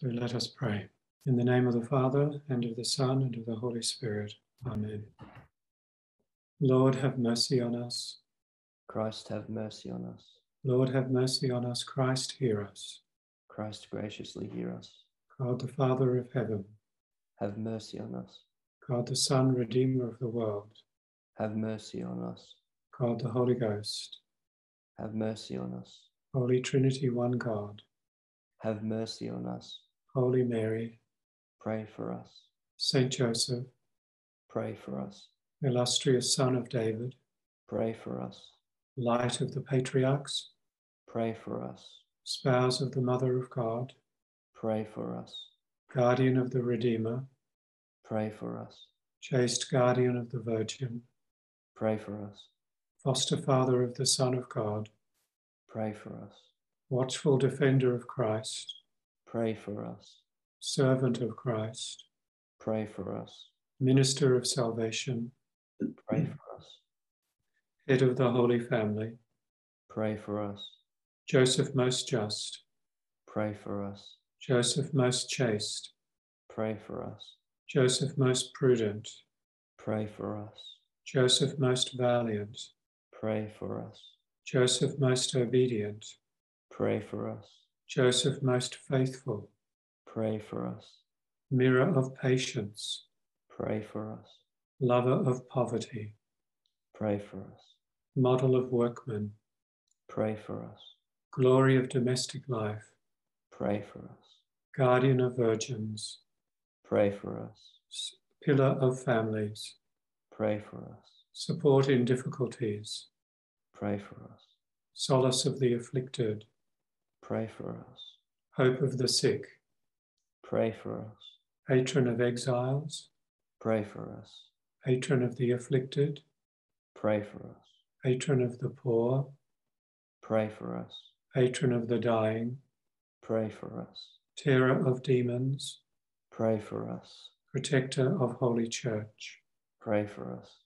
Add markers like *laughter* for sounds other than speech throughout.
So let us pray. In the name of the Father, and of the Son, and of the Holy Spirit. Amen. Lord, have mercy on us. Christ, have mercy on us. Lord, have mercy on us. Christ, hear us. Christ, graciously hear us. God, the Father of heaven. Have mercy on us. God, the Son, Redeemer of the world. Have mercy on us. God, the Holy Ghost. Have mercy on us. Holy Trinity, one God. Have mercy on us. Holy Mary. Pray for us. Saint Joseph. Pray for us. Illustrious Son of David. Pray for us. Light of the patriarchs. Pray for us. Spouse of the Mother of God. Pray for us. Guardian of the Redeemer. Pray for us. Chaste guardian of the Virgin. Pray for us. Foster Father of the Son of God. Pray for us. Watchful defender of Christ. Pray for us. Servant of Christ. Pray for us. Minister of salvation. Pray for us. Head of the Holy Family. Pray for us. Joseph most just. Pray for us. Joseph most chaste. Pray for us. Joseph most prudent. Pray for us. Joseph most valiant. Pray for us. Joseph most obedient. Pray for us. Joseph most faithful. Pray for us. Mirror of patience. Pray for us. Lover of poverty. Pray for us. Model of workmen. Pray for us. Glory of domestic life. Pray for us. Guardian of virgins. Pray for us. Pillar of families. Pray for us. Support in difficulties. Pray for us. Solace of the afflicted. Pray for us. Hope of the sick. Pray for us. Patron of exiles. Pray for us. Patron of the afflicted. Pray for us. Patron of the poor. Pray for us. Patron of the dying. Pray for us. Terror of demons. Pray for us. Protector of Holy Church. Pray for us.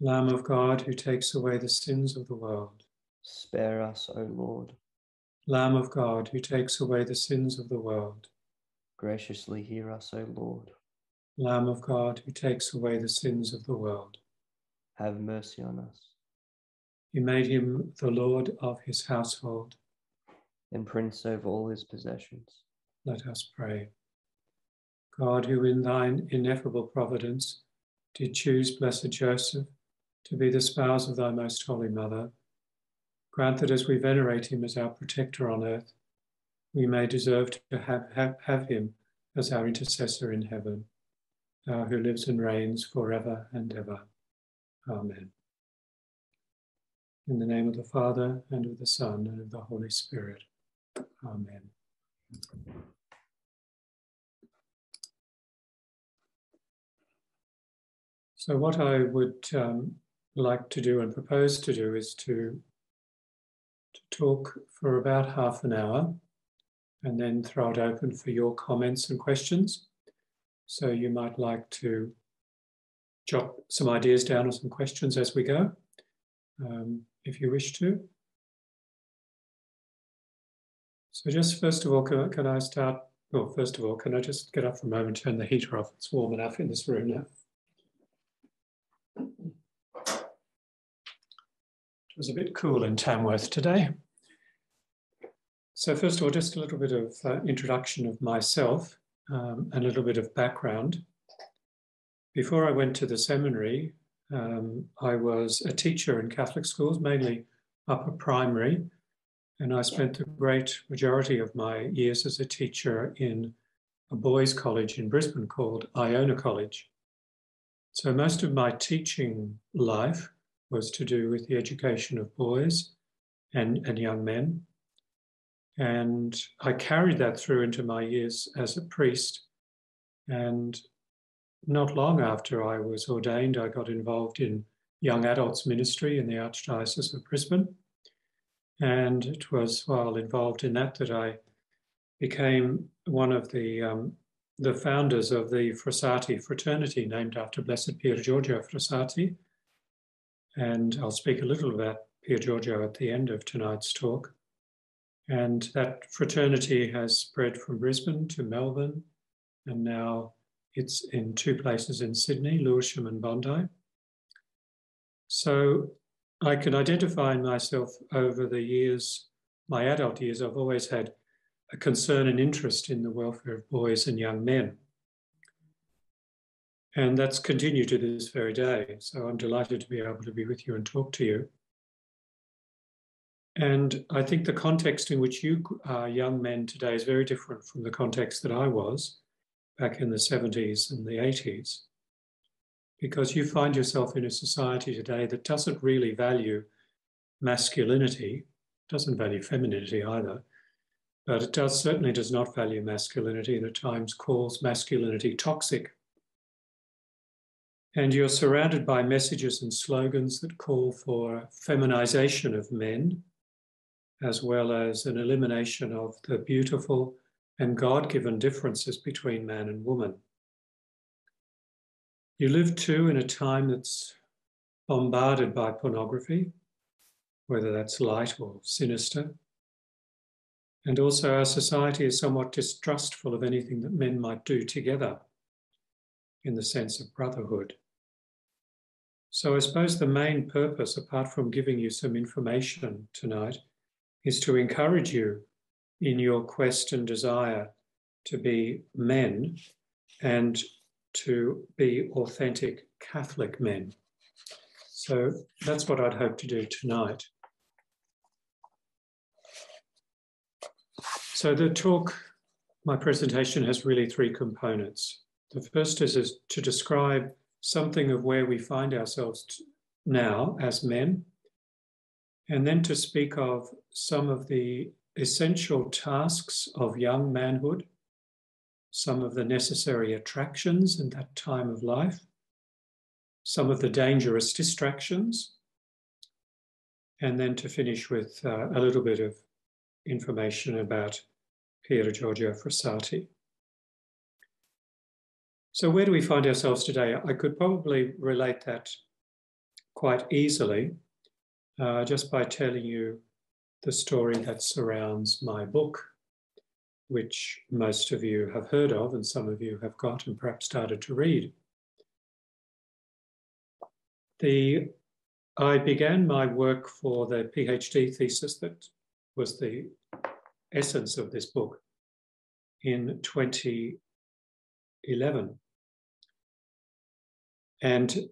Lamb of God who takes away the sins of the world. Spare us, O Lord. Lamb of God who takes away the sins of the world. Graciously hear us, O Lord. Lamb of God who takes away the sins of the world. Have mercy on us. You made him the Lord of his household. And prince over all his possessions. Let us pray. God, who in thine ineffable providence did choose Blessed Joseph to be the spouse of thy most holy mother, grant that as we venerate him as our protector on earth, we may deserve to have, have, have him as our intercessor in heaven, thou who lives and reigns forever and ever. Amen. In the name of the Father, and of the Son, and of the Holy Spirit. Amen. So, what I would um, like to do and propose to do is to talk for about half an hour and then throw it open for your comments and questions. So, you might like to jot some ideas down or some questions as we go, um, if you wish to. So, just first of all, can, can I start? Well, first of all, can I just get up for a moment, turn the heater off? It's warm enough in this room now. It was a bit cool in Tamworth today. So first of all, just a little bit of uh, introduction of myself um, and a little bit of background. Before I went to the seminary, um, I was a teacher in Catholic schools, mainly upper primary, and I spent the great majority of my years as a teacher in a boys' college in Brisbane called Iona College. So most of my teaching life was to do with the education of boys and, and young men. And I carried that through into my years as a priest. And not long after I was ordained, I got involved in young adults ministry in the Archdiocese of Brisbane. And it was while involved in that that I became one of the um, the founders of the Frassati fraternity, named after Blessed Pier Giorgio Frassati. And I'll speak a little about Pier Giorgio at the end of tonight's talk. And that fraternity has spread from Brisbane to Melbourne, and now it's in two places in Sydney, Lewisham and Bondi. So I can identify myself over the years, my adult years, I've always had a concern and interest in the welfare of boys and young men. And that's continued to this very day. So I'm delighted to be able to be with you and talk to you. And I think the context in which you are young men today is very different from the context that I was back in the 70s and the 80s. Because you find yourself in a society today that doesn't really value masculinity, doesn't value femininity either, but it does certainly does not value masculinity and at times calls masculinity toxic. And you're surrounded by messages and slogans that call for feminization of men, as well as an elimination of the beautiful and God given differences between man and woman. You live too in a time that's bombarded by pornography, whether that's light or sinister. And also, our society is somewhat distrustful of anything that men might do together in the sense of brotherhood. So, I suppose the main purpose, apart from giving you some information tonight, is to encourage you in your quest and desire to be men and to be authentic Catholic men. So that's what I'd hope to do tonight. So the talk, my presentation has really three components. The first is, is to describe something of where we find ourselves now as men, and then to speak of some of the essential tasks of young manhood, some of the necessary attractions in that time of life, some of the dangerous distractions, and then to finish with uh, a little bit of information about Pier Giorgio Frassati. So, where do we find ourselves today? I could probably relate that quite easily uh, just by telling you the story that surrounds my book, which most of you have heard of and some of you have got and perhaps started to read. The, I began my work for the PhD thesis that was the essence of this book in 2011. And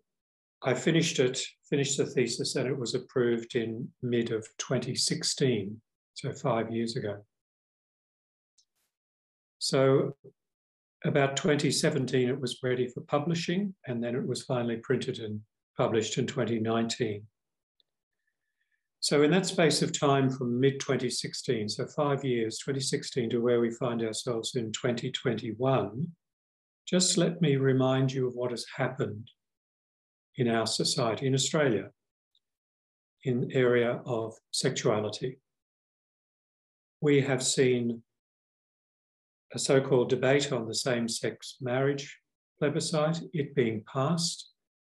I finished it, finished the thesis, and it was approved in mid of 2016, so five years ago. So about 2017, it was ready for publishing, and then it was finally printed and published in 2019. So in that space of time from mid 2016, so five years, 2016 to where we find ourselves in 2021, just let me remind you of what has happened in our society in Australia in the area of sexuality. We have seen a so-called debate on the same-sex marriage plebiscite, it being passed,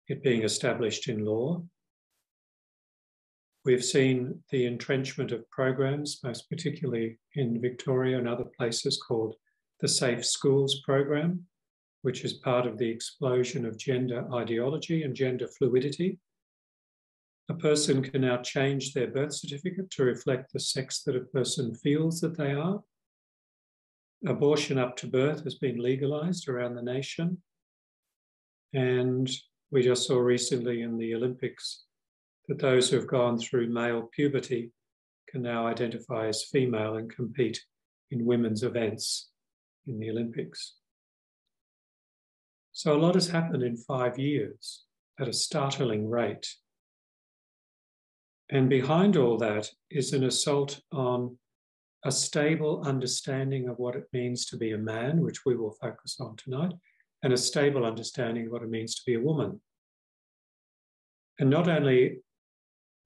it being established in law, We've seen the entrenchment of programs, most particularly in Victoria and other places, called the Safe Schools program, which is part of the explosion of gender ideology and gender fluidity. A person can now change their birth certificate to reflect the sex that a person feels that they are. Abortion up to birth has been legalized around the nation. And we just saw recently in the Olympics that those who have gone through male puberty can now identify as female and compete in women's events in the Olympics. So a lot has happened in five years at a startling rate. And behind all that is an assault on a stable understanding of what it means to be a man, which we will focus on tonight, and a stable understanding of what it means to be a woman. And not only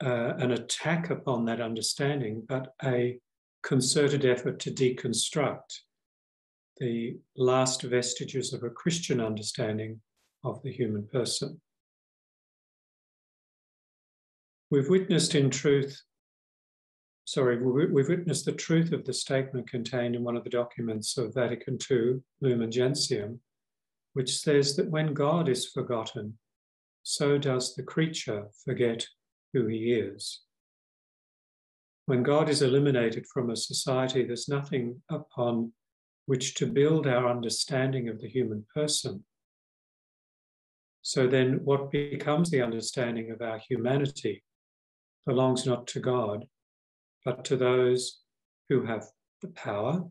uh, an attack upon that understanding, but a concerted effort to deconstruct the last vestiges of a Christian understanding of the human person. We've witnessed in truth sorry, we've witnessed the truth of the statement contained in one of the documents of Vatican II, Lumen Gentium, which says that when God is forgotten, so does the creature forget who he is. When God is eliminated from a society, there's nothing upon which to build our understanding of the human person. So then, what becomes the understanding of our humanity belongs not to God, but to those who have the power,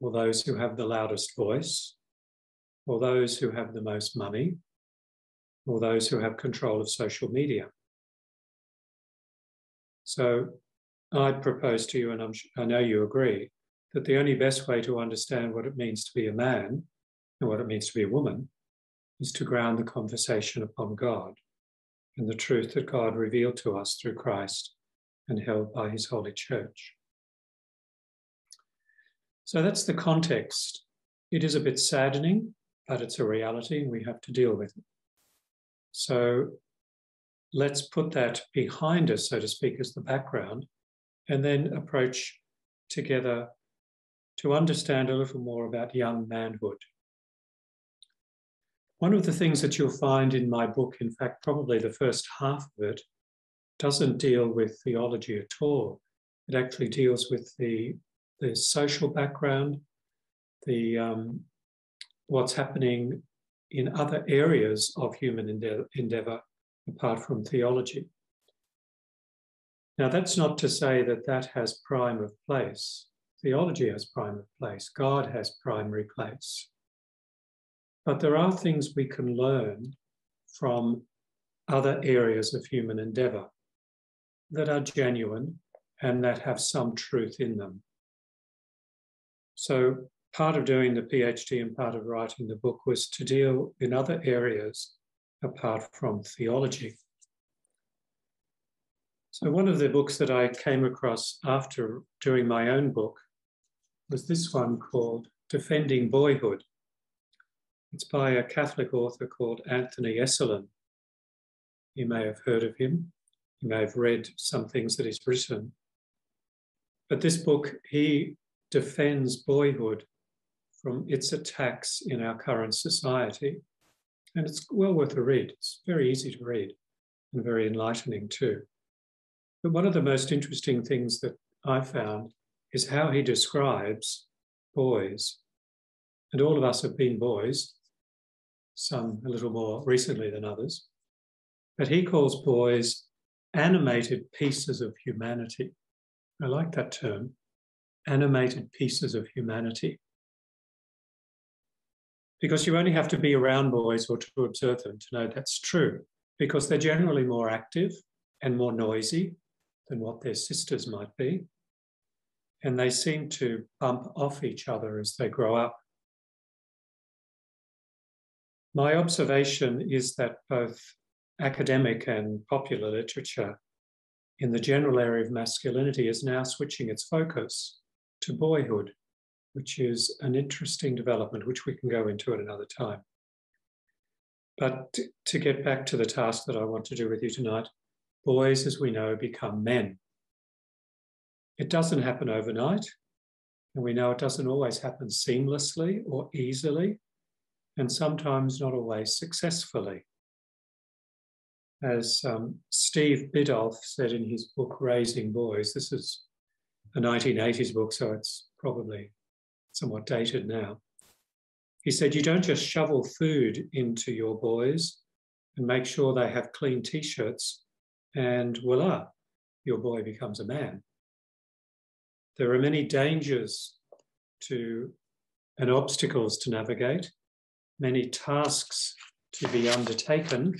or those who have the loudest voice, or those who have the most money, or those who have control of social media. So I propose to you, and I'm, i know you agree, that the only best way to understand what it means to be a man and what it means to be a woman is to ground the conversation upon God and the truth that God revealed to us through Christ and held by his holy church. So that's the context. It is a bit saddening, but it's a reality and we have to deal with it. So let's put that behind us, so to speak, as the background, and then approach together to understand a little more about young manhood. One of the things that you'll find in my book, in fact, probably the first half of it, doesn't deal with theology at all. It actually deals with the, the social background, the um, what's happening in other areas of human endeavor apart from theology. Now, that's not to say that that has prime of place. Theology has primary place. God has primary place. But there are things we can learn from other areas of human endeavor that are genuine and that have some truth in them. So, part of doing the PhD and part of writing the book was to deal in other areas apart from theology. So, one of the books that I came across after doing my own book was this one called Defending Boyhood. It's by a Catholic author called Anthony Esolen. You may have heard of him. You may have read some things that he's written. But this book, he defends boyhood from its attacks in our current society. And it's well worth a read. It's very easy to read and very enlightening too. But one of the most interesting things that I found is how he describes boys. And all of us have been boys, some a little more recently than others. But he calls boys animated pieces of humanity. I like that term, animated pieces of humanity. Because you only have to be around boys or to observe them to know that's true, because they're generally more active and more noisy than what their sisters might be. And they seem to bump off each other as they grow up. My observation is that both academic and popular literature in the general area of masculinity is now switching its focus to boyhood, which is an interesting development, which we can go into at another time. But to get back to the task that I want to do with you tonight, boys, as we know, become men. It doesn't happen overnight, and we know it doesn't always happen seamlessly or easily, and sometimes not always successfully as um, Steve Biddulph said in his book Raising Boys. This is a 1980s book, so it's probably somewhat dated now. He said, You don't just shovel food into your boys and make sure they have clean t shirts, and voila, your boy becomes a man. There are many dangers to and obstacles to navigate, many tasks to be undertaken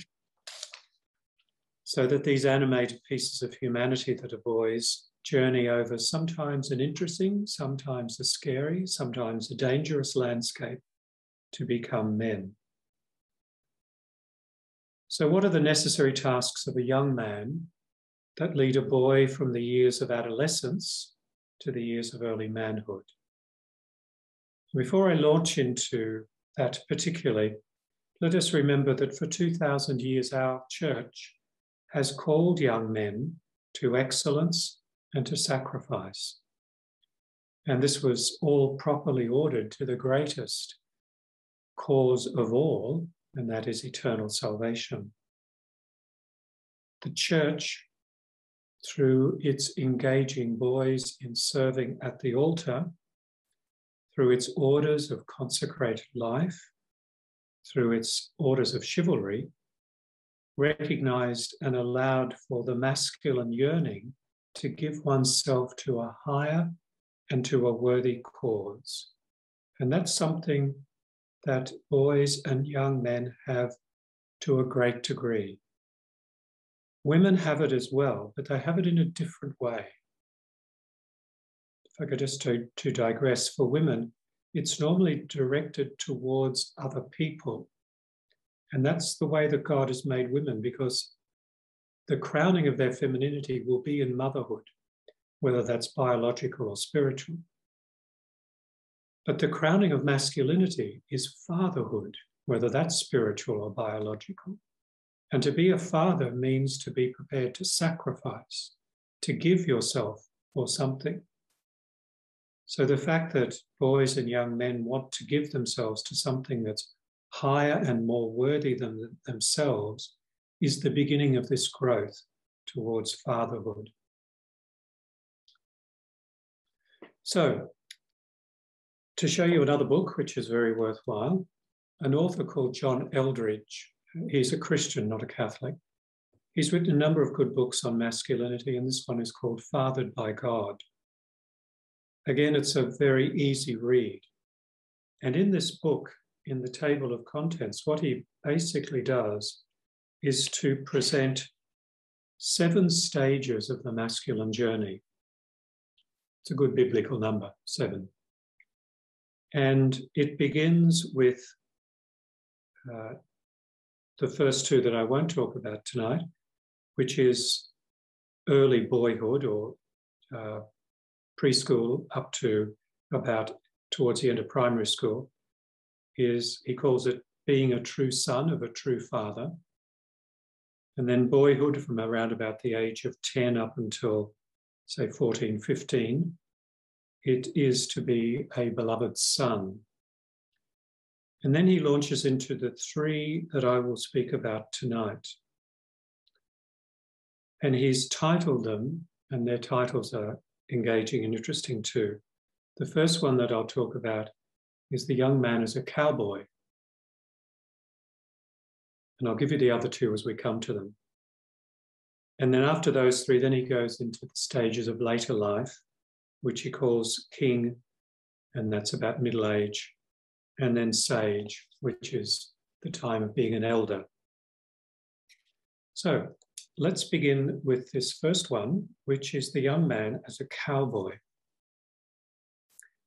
so that these animated pieces of humanity that are boys journey over sometimes an interesting, sometimes a scary, sometimes a dangerous landscape to become men. So, what are the necessary tasks of a young man that lead a boy from the years of adolescence to the years of early manhood? Before I launch into that particularly, let us remember that for 2,000 years, our church has called young men to excellence and to sacrifice. And this was all properly ordered to the greatest cause of all, and that is eternal salvation. The church, through its engaging boys in serving at the altar, through its orders of consecrated life, through its orders of chivalry, recognized and allowed for the masculine yearning to give oneself to a higher and to a worthy cause. And that's something that boys and young men have to a great degree. Women have it as well, but they have it in a different way. If I could just to, to digress, for women, it's normally directed towards other people. And that's the way that God has made women because the crowning of their femininity will be in motherhood, whether that's biological or spiritual. But the crowning of masculinity is fatherhood, whether that's spiritual or biological. And to be a father means to be prepared to sacrifice, to give yourself for something. So the fact that boys and young men want to give themselves to something that's higher and more worthy than themselves is the beginning of this growth towards fatherhood. So, to show you another book, which is very worthwhile, an author called John Eldredge. He's a Christian, not a Catholic. He's written a number of good books on masculinity, and this one is called Fathered by God. Again, it's a very easy read. And in this book, in the table of contents, what he basically does is to present seven stages of the masculine journey. It's a good biblical number, seven. And it begins with uh, the first two that I won't talk about tonight, which is early boyhood or uh, preschool up to about towards the end of primary school, is he calls it being a true son of a true father. And then boyhood from around about the age of 10 up until, say, 14, 15, it is to be a beloved son. And then he launches into the three that I will speak about tonight. And he's titled them, and their titles are engaging and interesting too. The first one that I'll talk about is the young man as a cowboy. And I'll give you the other two as we come to them. And then after those three, then he goes into the stages of later life, which he calls king, and that's about middle age, and then sage, which is the time of being an elder. So let's begin with this first one, which is the young man as a cowboy.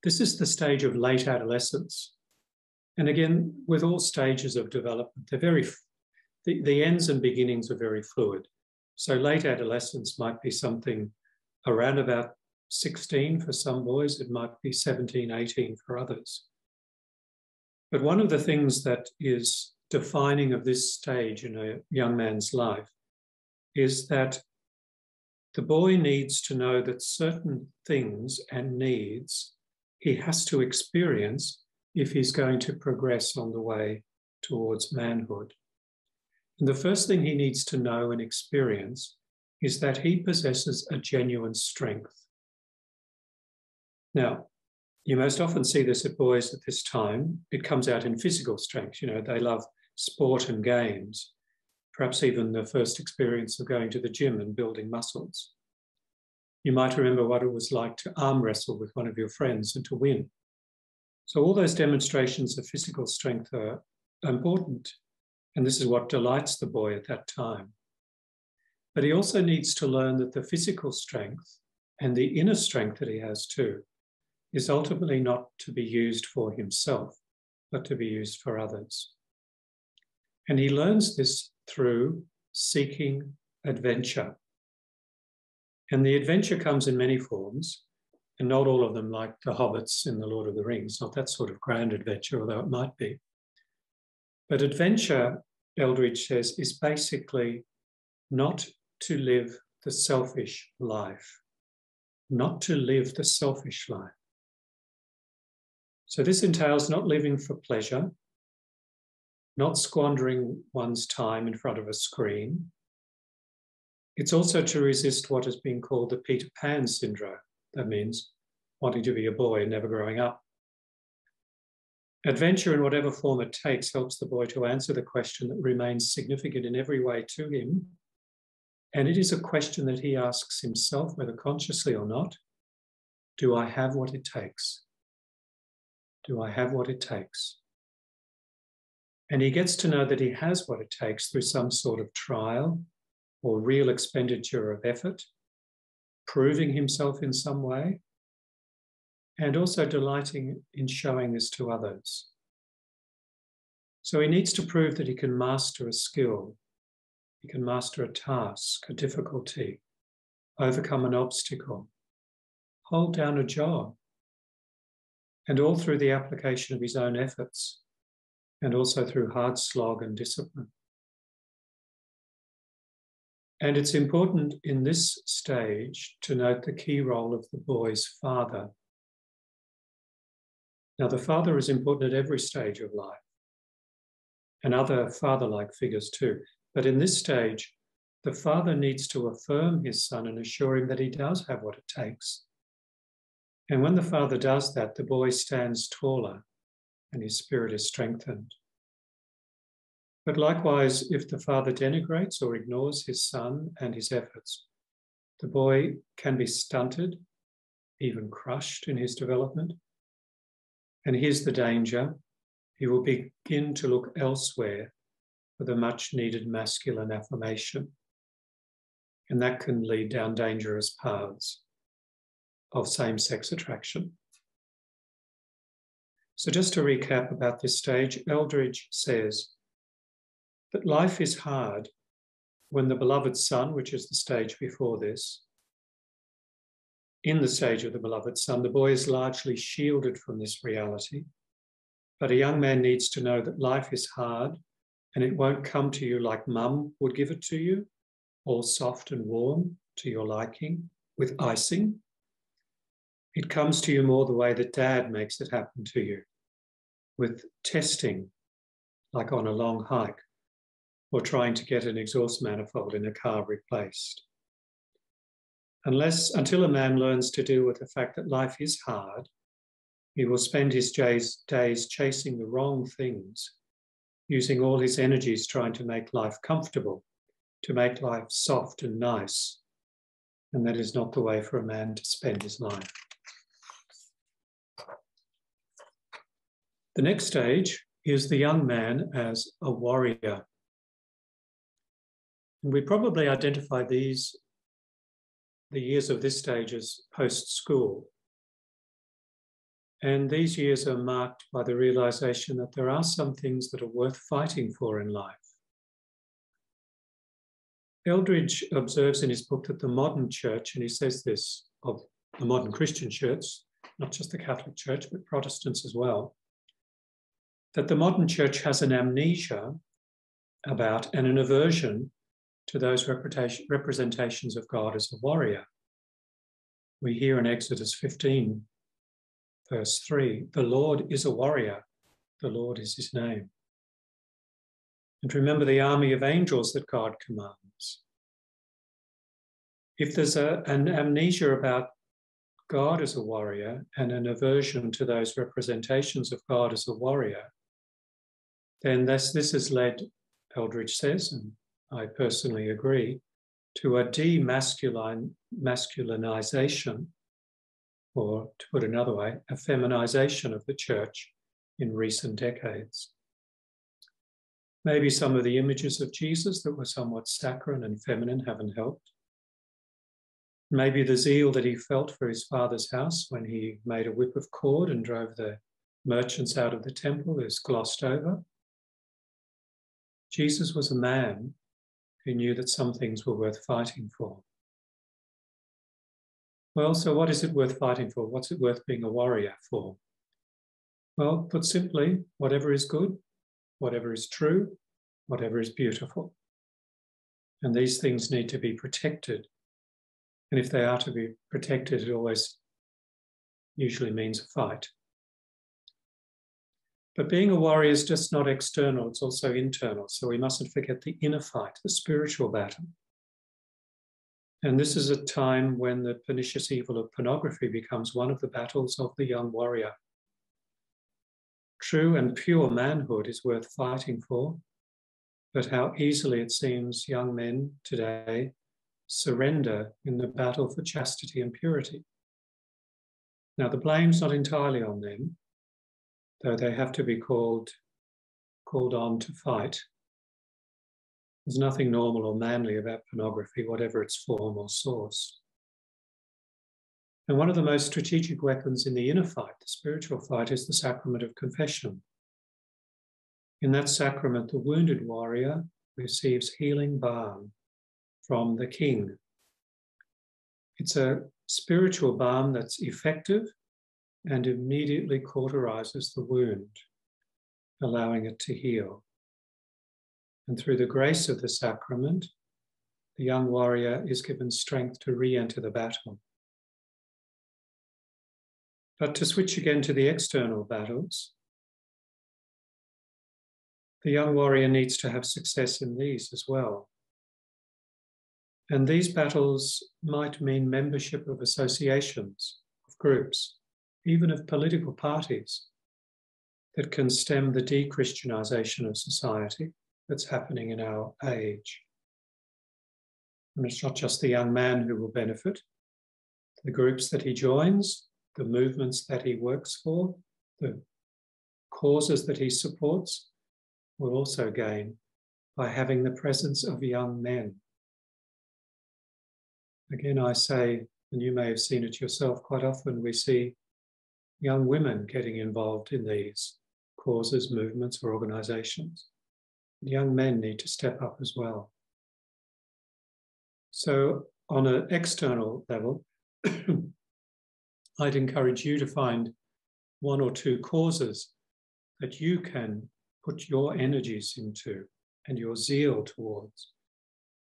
This is the stage of late adolescence. And again, with all stages of development, they're very, the, the ends and beginnings are very fluid. So late adolescence might be something around about 16 for some boys, it might be 17, 18 for others. But one of the things that is defining of this stage in a young man's life is that the boy needs to know that certain things and needs he has to experience if he's going to progress on the way towards manhood. And the first thing he needs to know and experience is that he possesses a genuine strength. Now, you most often see this at boys at this time. It comes out in physical strength. You know, they love sport and games, perhaps even the first experience of going to the gym and building muscles. You might remember what it was like to arm wrestle with one of your friends and to win. So, all those demonstrations of physical strength are important. And this is what delights the boy at that time. But he also needs to learn that the physical strength and the inner strength that he has too is ultimately not to be used for himself, but to be used for others. And he learns this through seeking adventure. And the adventure comes in many forms, and not all of them like the hobbits in The Lord of the Rings, not that sort of grand adventure, although it might be. But adventure, Eldredge says, is basically not to live the selfish life. not to live the selfish life. So, this entails not living for pleasure, not squandering one's time in front of a screen. It's also to resist what has been called the Peter Pan syndrome. That means wanting to be a boy and never growing up. Adventure, in whatever form it takes, helps the boy to answer the question that remains significant in every way to him. And it is a question that he asks himself, whether consciously or not Do I have what it takes? Do I have what it takes? And he gets to know that he has what it takes through some sort of trial or real expenditure of effort, proving himself in some way, and also delighting in showing this to others. So he needs to prove that he can master a skill, he can master a task, a difficulty, overcome an obstacle, hold down a job, and all through the application of his own efforts, and also through hard slog and discipline. And it's important in this stage to note the key role of the boy's father now, the father is important at every stage of life, and other father like figures too. But in this stage, the father needs to affirm his son and assure him that he does have what it takes. And when the father does that, the boy stands taller and his spirit is strengthened. But likewise, if the father denigrates or ignores his son and his efforts, the boy can be stunted, even crushed in his development. And here's the danger he will begin to look elsewhere for the much needed masculine affirmation. And that can lead down dangerous paths of same sex attraction. So, just to recap about this stage, Eldredge says that life is hard when the beloved son, which is the stage before this, in the stage of the beloved son, the boy is largely shielded from this reality. But a young man needs to know that life is hard and it won't come to you like mum would give it to you, all soft and warm to your liking with icing. It comes to you more the way that dad makes it happen to you, with testing, like on a long hike, or trying to get an exhaust manifold in a car replaced. Unless, until a man learns to deal with the fact that life is hard, he will spend his days, chasing the wrong things, using all his energies trying to make life comfortable, to make life soft and nice. And that is not the way for a man to spend his life. The next stage is the young man as a warrior. And we probably identify these the years of this stage as post school. And these years are marked by the realization that there are some things that are worth fighting for in life. Eldredge observes in his book that the modern church, and he says this of the modern Christian church, not just the Catholic Church, but Protestants as well, that the modern church has an amnesia about and an aversion to those representations of God as a warrior. We hear in Exodus 15, verse 3 the Lord is a warrior, the Lord is his name. And remember the army of angels that God commands. If there's a, an amnesia about God as a warrior and an aversion to those representations of God as a warrior, then this, this has led, Eldredge says, and I personally agree, to a demasculinization, or to put another way, a feminization of the church in recent decades. Maybe some of the images of Jesus that were somewhat saccharine and feminine haven't helped. Maybe the zeal that he felt for his father's house when he made a whip of cord and drove the merchants out of the temple is glossed over. Jesus was a man who knew that some things were worth fighting for. Well, so what is it worth fighting for? What's it worth being a warrior for? Well, put simply, whatever is good, whatever is true, whatever is beautiful. And these things need to be protected And if they are to be protected, it always usually means a fight. But being a warrior is just not external, it's also internal. So we mustn't forget the inner fight, the spiritual battle. And this is a time when the pernicious evil of pornography becomes one of the battles of the young warrior. True and pure manhood is worth fighting for, but how easily it seems young men today surrender in the battle for chastity and purity. Now, the blame's not entirely on them, though they have to be called, called on to fight. There's nothing normal or manly about pornography, whatever its form or source. And one of the most strategic weapons in the inner fight, the spiritual fight, is the sacrament of confession. In that sacrament, the wounded warrior receives healing balm from the king. It's a spiritual balm that's effective and immediately cauterizes the wound, allowing it to heal. And through the grace of the sacrament, the young warrior is given strength to re enter the battle. But to switch again to the external battles, the young warrior needs to have success in these as well. And these battles might mean membership of associations, of groups, even of political parties that can stem the de Christianization of society that's happening in our age. And it's not just the young man who will benefit, the groups that he joins, the movements that he works for, the causes that he supports will also gain by having the presence of young men. Again, I say, and you may have seen it yourself, quite often we see young women getting involved in these causes, movements, or organizations young men need to step up as well. So, on an external level, *clears throat* I'd encourage you to find one or two causes that you can put your energies into and your zeal towards.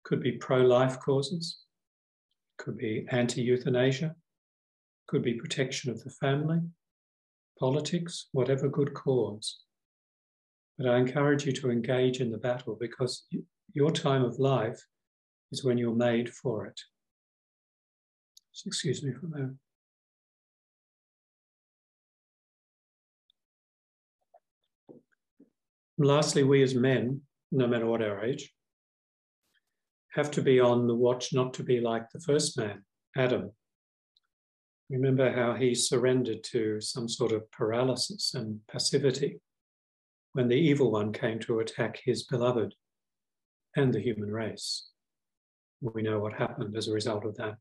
Could be pro life causes, could be anti euthanasia, could be protection of the family, politics, whatever good cause. But I encourage you to engage in the battle because your time of life is when you're made for it. Excuse me for a moment. Lastly, we as men, no matter what our age, have to be on the watch not to be like the first man, Adam. Remember how he surrendered to some sort of paralysis and passivity when the evil one came to attack his beloved and the human race. We know what happened as a result of that.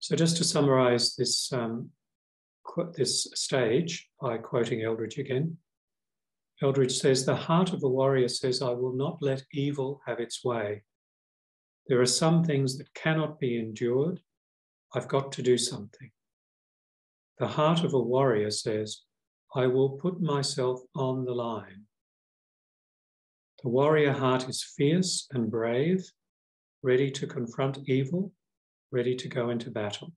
So, just to summarize this, um, this stage by quoting Eldredge again, Eldredge says, The heart of a warrior says, I will not let evil have its way. There are some things that cannot be endured. I've got to do something. The heart of a warrior says, I will put myself on the line. The warrior heart is fierce and brave, ready to confront evil, ready to go into battle.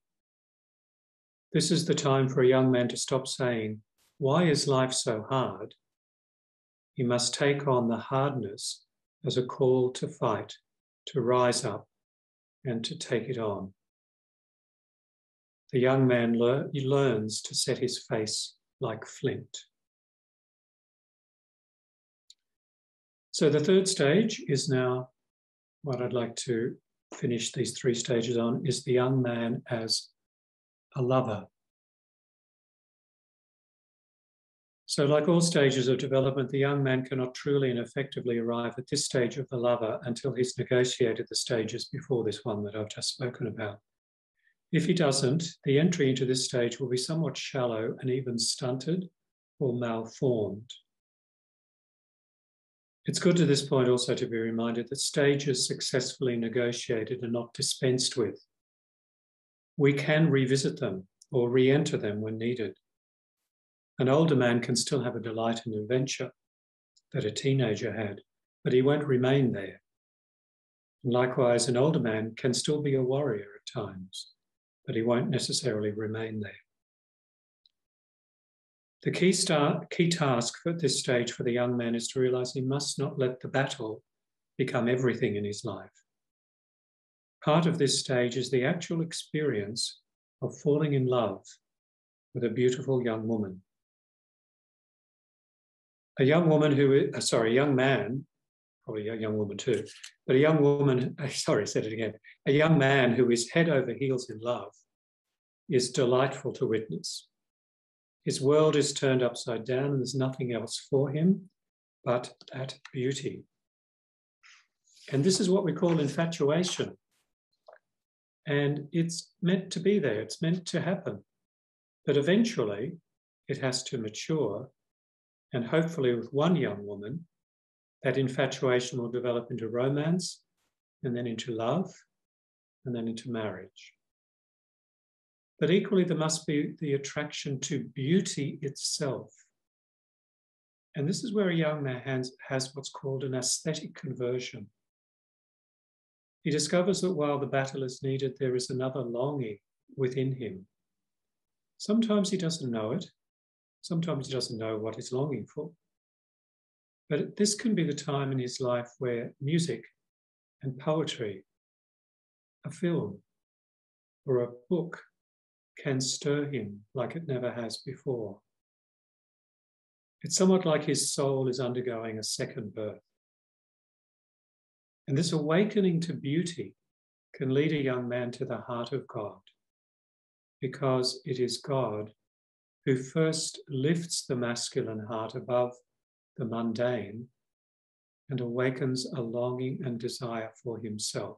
This is the time for a young man to stop saying, Why is life so hard? He must take on the hardness as a call to fight, to rise up, and to take it on. The young man lear- learns to set his face like flint. So the third stage is now what I'd like to finish these three stages on is the young man as a lover. So, like all stages of development, the young man cannot truly and effectively arrive at this stage of the lover until he's negotiated the stages before this one that I've just spoken about. If he doesn't, the entry into this stage will be somewhat shallow and even stunted or malformed. It's good to this point also to be reminded that stages successfully negotiated are not dispensed with. We can revisit them or re enter them when needed. An older man can still have a delight in adventure that a teenager had, but he won't remain there. And likewise, an older man can still be a warrior at times, but he won't necessarily remain there. The key, key task at this stage for the young man is to realize he must not let the battle become everything in his life. Part of this stage is the actual experience of falling in love with a beautiful young woman. A young woman who, sorry, a young man, probably a young woman too, but a young woman, *laughs* sorry, I said it again, a young man who is head over heels in love is delightful to witness. His world is turned upside down and there's nothing else for him but that beauty. And this is what we call infatuation. And it's meant to be there, it's meant to happen. But eventually, it has to mature. And hopefully, with one young woman, that infatuation will develop into romance and then into love and then into marriage. But equally, there must be the attraction to beauty itself. And this is where a young man has, has what's called an aesthetic conversion. He discovers that while the battle is needed, there is another longing within him. Sometimes he doesn't know it, sometimes he doesn't know what he's longing for. But this can be the time in his life where music and poetry, a film, or a book can stir him like it never has before. It's somewhat like his soul is undergoing a second birth. And this awakening to beauty can lead a young man to the heart of God because it is God who first lifts the masculine heart above the mundane and awakens a longing and desire for himself,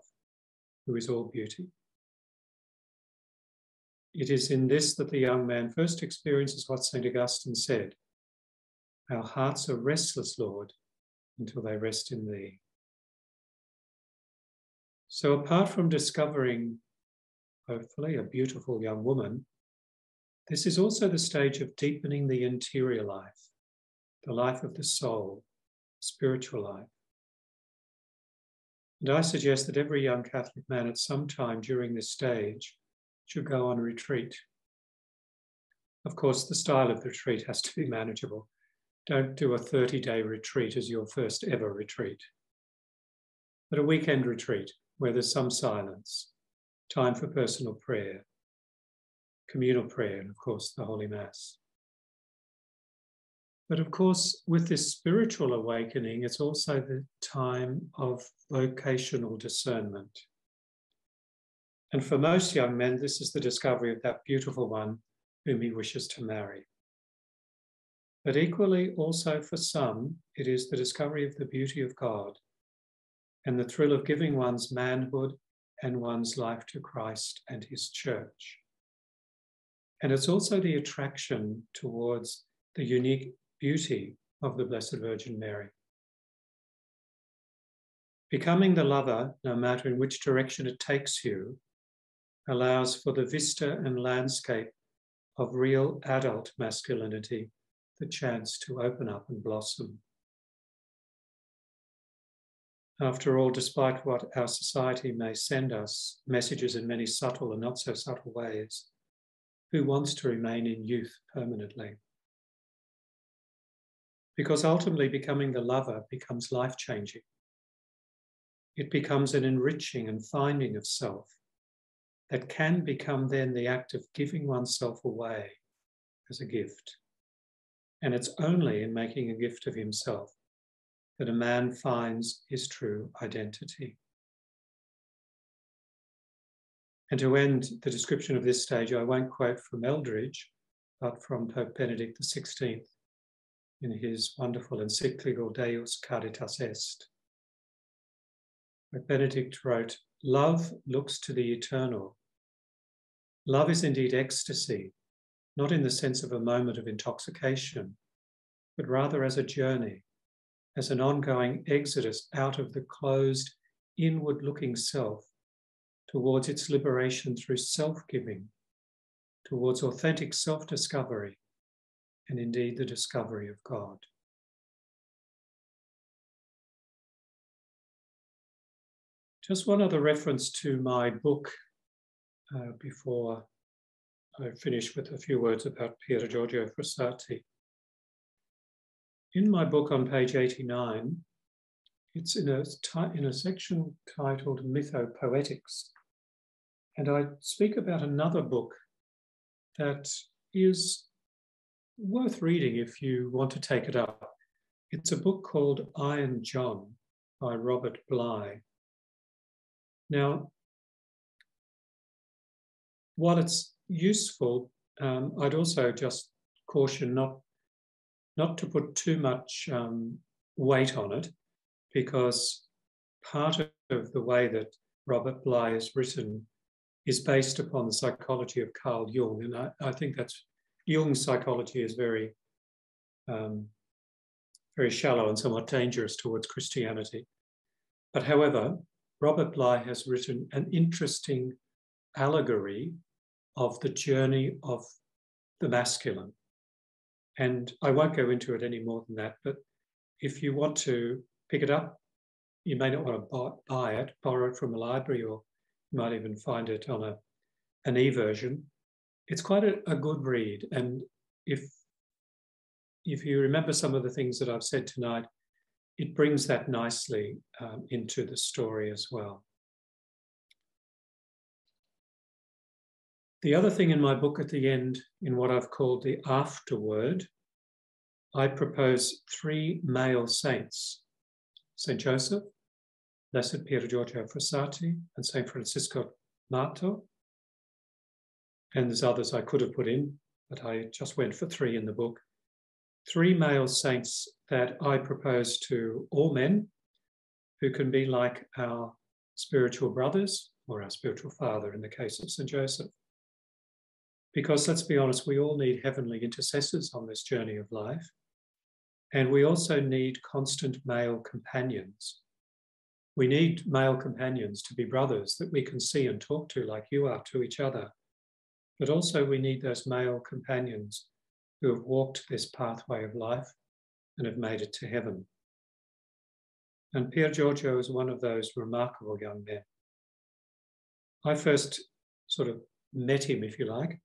who is all beauty. It is in this that the young man first experiences what St. Augustine said Our hearts are restless, Lord, until they rest in Thee. So, apart from discovering, hopefully, a beautiful young woman, this is also the stage of deepening the interior life, the life of the soul, spiritual life. And I suggest that every young Catholic man at some time during this stage should go on retreat. Of course, the style of the retreat has to be manageable. Don't do a 30 day retreat as your first ever retreat, but a weekend retreat where there's some silence, time for personal prayer, communal prayer, and of course, the Holy Mass. But of course, with this spiritual awakening, it's also the time of vocational discernment. And for most young men, this is the discovery of that beautiful one whom he wishes to marry. But equally, also for some, it is the discovery of the beauty of God and the thrill of giving one's manhood and one's life to Christ and his church. And it's also the attraction towards the unique beauty of the Blessed Virgin Mary. Becoming the lover, no matter in which direction it takes you, allows for the vista and landscape of real adult masculinity the chance to open up and blossom. After all, despite what our society may send us, messages in many subtle and not so subtle ways, who wants to remain in youth permanently? Because ultimately, becoming the lover becomes life changing. It becomes an enriching and finding of self that can become then the act of giving oneself away as a gift. And it's only in making a gift of himself that a man finds his true identity. And to end the description of this stage, I won't quote from Eldredge, but from Pope Benedict XVI in his wonderful encyclical Deus Caritas Est. Benedict wrote, Love looks to the eternal Love is indeed ecstasy, not in the sense of a moment of intoxication, but rather as a journey, as an ongoing exodus out of the closed, inward looking self towards its liberation through self giving, towards authentic self discovery, and indeed the discovery of God. Just one other reference to my book uh, before I finish with a few words about Pier Giorgio Frassati. In my book on page 89, it's in a, in a section titled Mythopoetics. And I speak about another book that is worth reading if you want to take it up. It's a book called Iron John by Robert Bly. Now, while it's useful, um, I'd also just caution not, not to put too much um, weight on it, because part of the way that Robert Bly is written is based upon the psychology of Carl Jung. And I, I think that's Jung's psychology is very, um, very shallow and somewhat dangerous towards Christianity. But however, Robert Bly has written an interesting allegory of the journey of the masculine. And I won't go into it any more than that, but if you want to pick it up, you may not want to buy it, borrow it from a library, or you might even find it on a, an e version it's quite a, a good read. And if if you remember some of the things that I've said tonight, it brings that nicely um, into the story as well. The other thing in my book at the end, in what I've called the afterword, I propose three male saints St. Joseph, Blessed Pier Giorgio Frassati, and St. Francisco Marto, and there's others I could have put in, but I just went for three in the book. Three male saints that I propose to all men who can be like our spiritual brothers or our spiritual father in the case of St. Joseph. Because let's be honest, we all need heavenly intercessors on this journey of life. And we also need constant male companions. We need male companions to be brothers that we can see and talk to like you are to each other but also we need those male companions who have walked this pathway of life and have made it to heaven. And Pier Giorgio is one of those remarkable young men. I first sort of met him, if you like,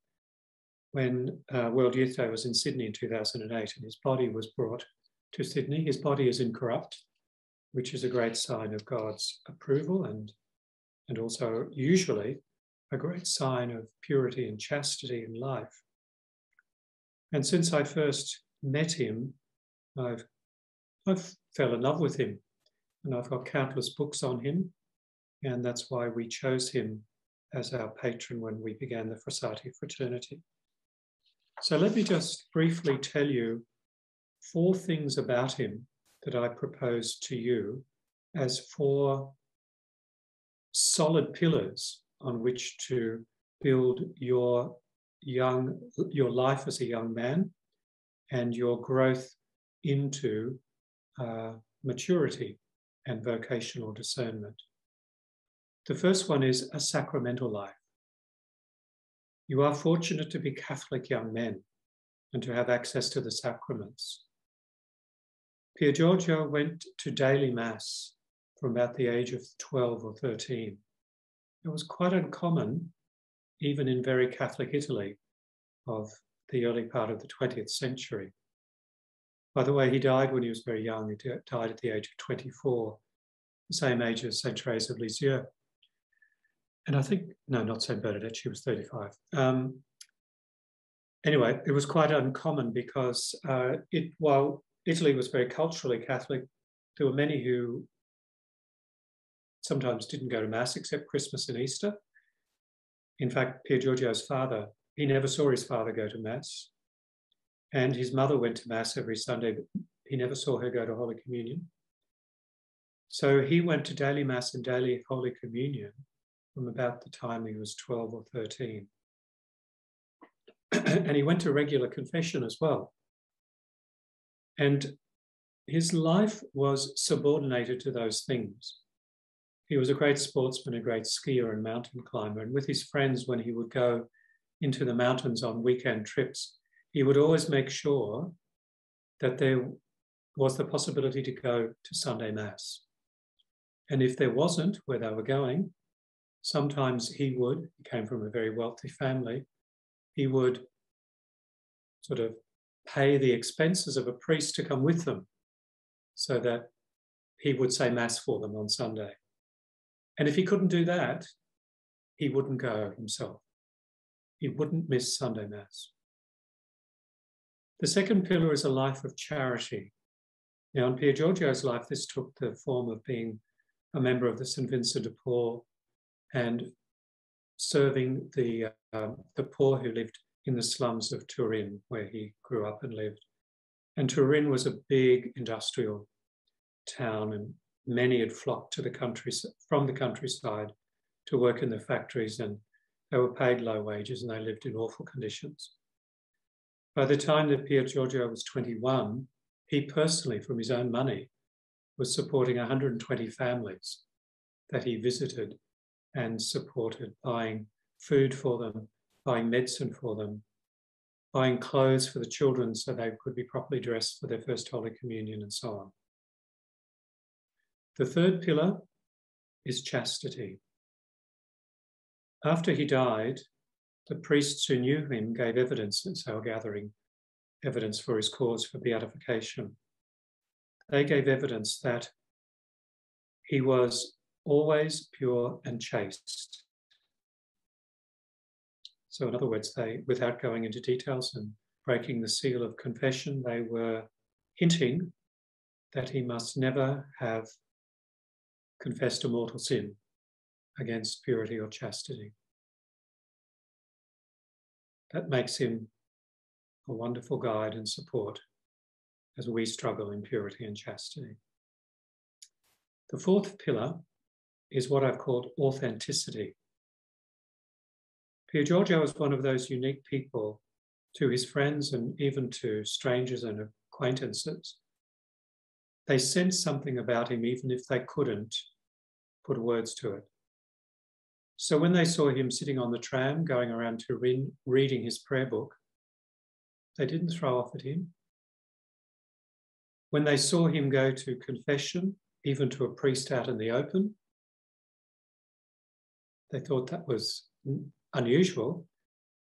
when uh, World Youth Day was in Sydney in 2008, and his body was brought to Sydney. His body is incorrupt, which is a great sign of God's approval and, and also usually a great sign of purity and chastity in life. And since I first met him, I've, I've fell in love with him. And I've got countless books on him. And that's why we chose him as our patron when we began the Frassati fraternity. So let me just briefly tell you four things about him that I propose to you as four solid pillars on which to build your young your life as a young man and your growth into uh, maturity and vocational discernment. The first one is a sacramental life. You are fortunate to be Catholic young men and to have access to the sacraments. Pier Giorgio went to daily Mass from about the age of 12 or 13. It was quite uncommon, even in very Catholic Italy of the early part of the 20th century. By the way, he died when he was very young. He died at the age of 24, the same age as Saint Therese of Lisieux. And I think, no, not Saint Bernadette, she was 35. Um, anyway, it was quite uncommon because uh, it, while Italy was very culturally Catholic, there were many who sometimes didn't go to Mass except Christmas and Easter. In fact, Pier Giorgio's father, he never saw his father go to Mass. And his mother went to Mass every Sunday, but he never saw her go to Holy Communion. So he went to daily Mass and daily Holy Communion from about the time he was 12 or 13. *clears throat* and he went to regular confession as well. And his life was subordinated to those things. He was a great sportsman, a great skier and mountain climber. And with his friends, when he would go into the mountains on weekend trips, he would always make sure that there was the possibility to go to Sunday Mass. And if there wasn't where they were going, sometimes he would, he came from a very wealthy family, he would sort of pay the expenses of a priest to come with them so that he would say Mass for them on Sunday. And if he couldn't do that, he wouldn't go himself. He wouldn't miss Sunday Mass. The second pillar is a life of charity. Now, in Pier Giorgio's life, this took the form of being a member of the St. Vincent de Paul and serving the, uh, the poor who lived in the slums of Turin, where he grew up and lived. And Turin was a big industrial town, and many had flocked to the country from the countryside to work in the factories, and they were paid low wages and they lived in awful conditions. By the time that Pier Giorgio was 21, he personally, from his own money, was supporting 120 families that he visited and supported, buying food for them, buying medicine for them, buying clothes for the children so they could be properly dressed for their first Holy Communion, and so on. The third pillar is chastity. After he died, the priests who knew him gave evidence, and so gathering evidence for his cause for beatification. They gave evidence that he was always pure and chaste. So, in other words, they, without going into details and breaking the seal of confession, they were hinting that he must never have confessed a mortal sin against purity or chastity. That makes him a wonderful guide and support as we struggle in purity and chastity. The fourth pillar is what I've called authenticity. Pier Giorgio is one of those unique people to his friends and even to strangers and acquaintances. They sensed something about him, even if they couldn't put words to it. So when they saw him sitting on the tram going around Turin reading his prayer book, they didn't throw off at him. When they saw him go to confession, even to a priest out in the open, they thought that was unusual,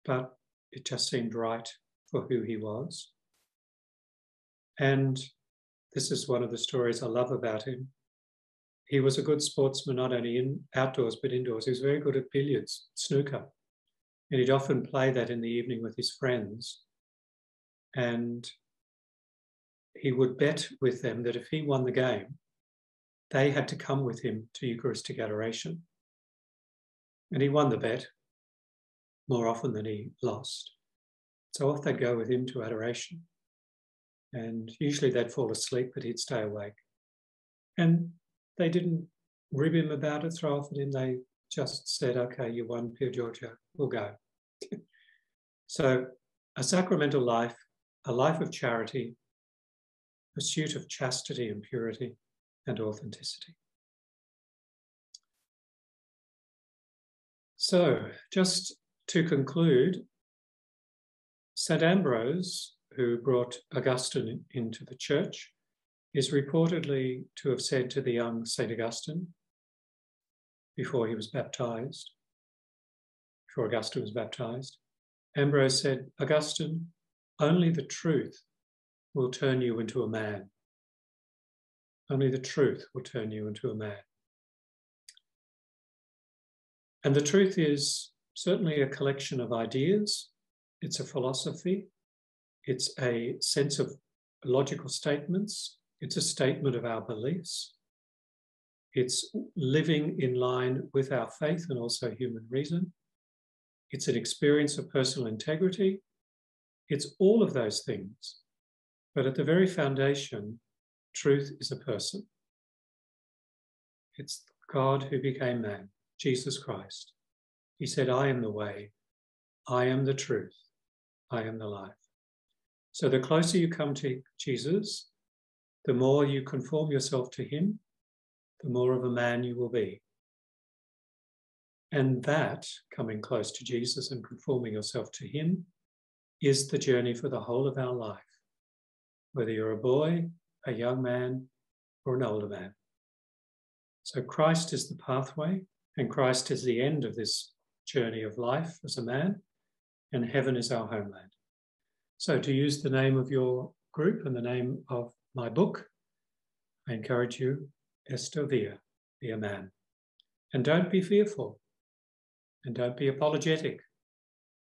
but it just seemed right for who he was. And this is one of the stories I love about him. He was a good sportsman, not only in outdoors but indoors. He was very good at billiards, snooker, and he'd often play that in the evening with his friends. And he would bet with them that if he won the game, they had to come with him to Eucharistic adoration. And he won the bet, more often than he lost. So off they'd go with him to adoration. And usually they'd fall asleep, but he'd stay awake. And they didn't rib him about it, throw off at him. They just said, okay, you won, Pier Giorgio, we'll go. *laughs* so a sacramental life, a life of charity, pursuit of chastity and purity and authenticity. So, just to conclude, St. Ambrose, who brought Augustine into the church, is reportedly to have said to the young St. Augustine before he was baptized, before Augustine was baptized, Ambrose said, Augustine, only the truth will turn you into a man. Only the truth will turn you into a man. And the truth is certainly a collection of ideas, it's a philosophy, it's a sense of logical statements, it's a statement of our beliefs, it's living in line with our faith and also human reason. It's an experience of personal integrity. It's all of those things. But at the very foundation, truth is a person. It's God who became man, Jesus Christ. He said, I am the way, I am the truth, I am the life. So the closer you come to Jesus, the more you conform yourself to him, the more of a man you will be. And that, coming close to Jesus and conforming yourself to him, is the journey for the whole of our life, whether you're a boy, a young man, or an older man. So Christ is the pathway, and Christ is the end of this journey of life as a man, and heaven is our homeland. So, to use the name of your group and the name of my book, I encourage you, Esto Vir, be a man. And don't be fearful, and don't be apologetic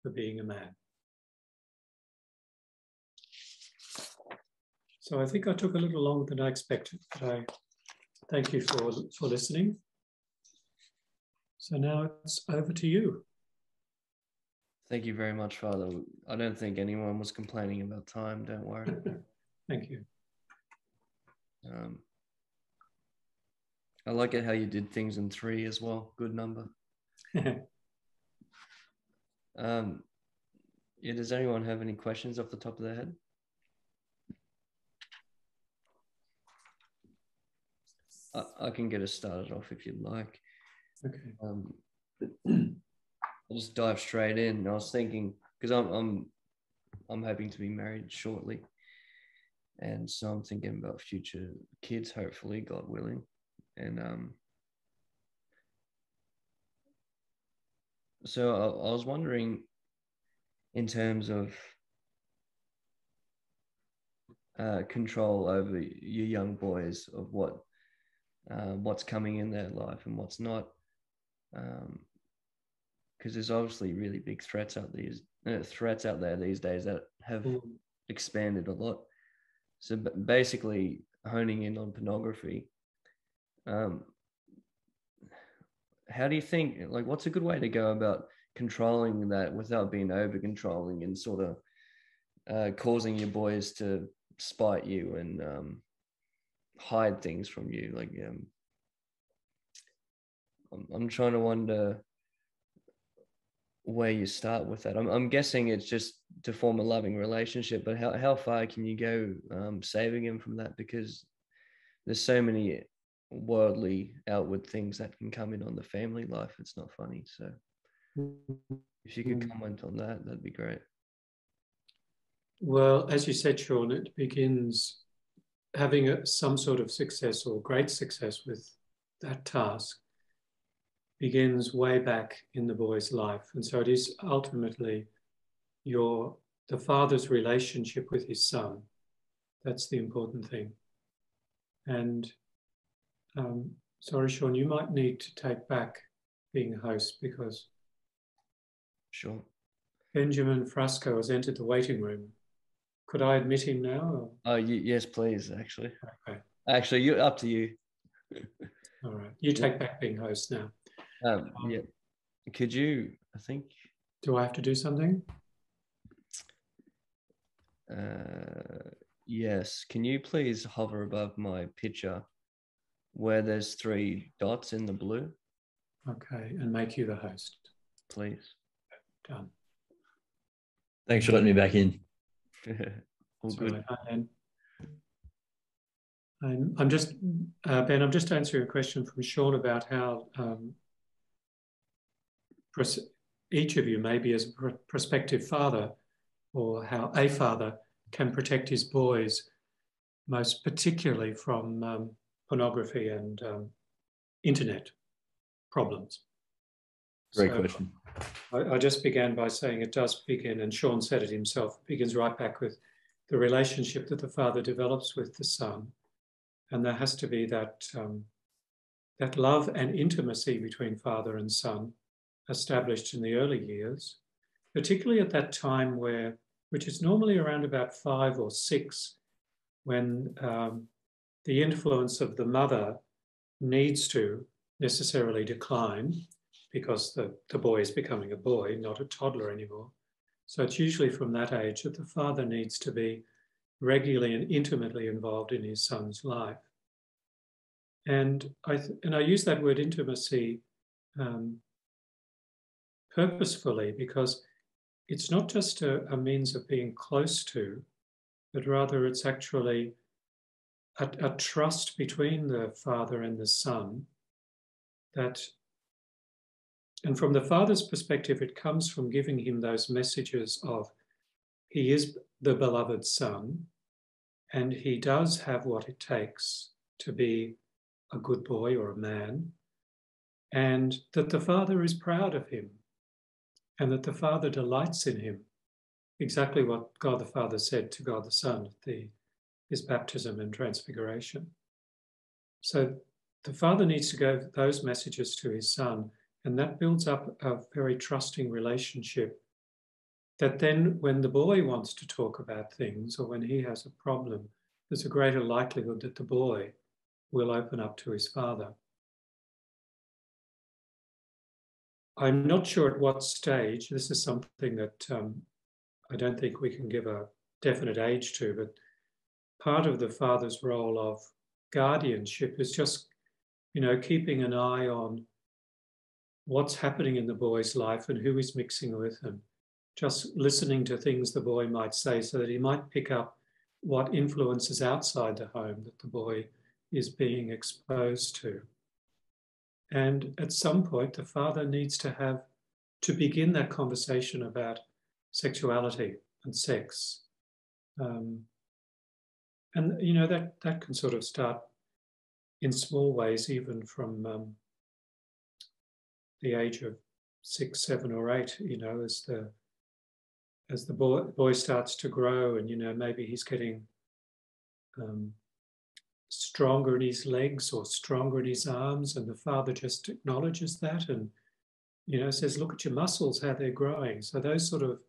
for being a man. So I think I took a little longer than I expected, but I thank you for, for listening. So now it's over to you. Thank you very much, Father. I don't think anyone was complaining about time. Don't worry. *laughs* thank you. Um, I like it how you did things in three as well. Good number. *laughs* um, yeah, does anyone have any questions off the top of their head? I, I can get us started off if you'd like. Okay. Um, *clears throat* I'll just dive straight in. I was thinking because I'm I'm I'm hoping to be married shortly, and so I'm thinking about future kids, hopefully, God willing, and um. So I, I was wondering, in terms of uh, control over your young boys of what uh, what's coming in their life and what's not. Because there's obviously really big threats out these uh, threats out there these days that have mm. expanded a lot. So basically, honing in on pornography. Um, how do you think? Like, what's a good way to go about controlling that without being over controlling and sort of uh, causing your boys to spite you and um, hide things from you. Like um, I'm, I'm trying to wonder where you start with that. I'm, I'm guessing it's just to form a loving relationship, but how, how far can you go um, saving him from that? Because there's so many worldly outward things that can come in on the family life. It's not funny. So if you could mm. comment on that, that'd be great. Well, as you said, Sean, it begins having a, some sort of success or great success with that task begins way back in the boy's life. And so it is ultimately your the father's relationship with his son. That's the important thing. And um, sorry, Sean, you might need to take back being host because sure. Benjamin Frasco has entered the waiting room. Could I admit him now? Oh, yes, please. Actually, okay. Actually, you up to you. All right, you take back being host now. Um, um, yeah. Could you? I think. Do I have to do something? Uh, yes. Can you please hover above my picture, where there's three dots in the blue? Okay, and make you the host. Please. Done. Thanks for letting me back in. *laughs* All good. I'm, I'm just, uh, Ben, I'm just answering a question from Sean about how um, each of you, maybe as a prospective father, or how a father can protect his boys, most particularly from um, pornography and um, internet problems. Great so, question. I, I, just began by saying it does begin, and Sean said it himself, it begins right back with the relationship that the father develops with the son. And there has to be that, um, that love and intimacy between father and son established in the early years, particularly at that time where, which is normally around about five or six, when um, the influence of the mother needs to necessarily decline because the, the boy is becoming a boy, not a toddler anymore. So it's usually from that age that the father needs to be regularly and intimately involved in his son's life. And I, and I use that word intimacy um, purposefully because it's not just a, a, means of being close to, but rather it's actually a, a trust between the father and the son that and from the father's perspective, it comes from giving him those messages of he is the beloved son and he does have what it takes to be a good boy or a man, and that the Father is proud of him, and that the Father delights in him. Exactly what God the Father said to God the Son at the, his baptism and transfiguration. So the Father needs to go those messages to his Son, and that builds up a very trusting relationship. That then, when the boy wants to talk about things or when he has a problem, there's a greater likelihood that the boy will open up to his father. I'm not sure at what stage, this is something that um, I don't think we can give a definite age to, but part of the father's role of guardianship is just, you know, keeping an eye on what's happening in the boy's life and who is mixing with him. Just listening to things the boy might say so that he might pick up what influences outside the home that the boy is being exposed to. And at some point, the father needs to have to begin that conversation about sexuality and sex. Um, and you know that that can sort of start in small ways, even from um, the age of six, seven, or eight. You know, as the as the boy, boy starts to grow, and you know maybe he's getting um, stronger in his legs or stronger in his arms, and the father just acknowledges that and you know says, "Look at your muscles, how they're growing." So those sort of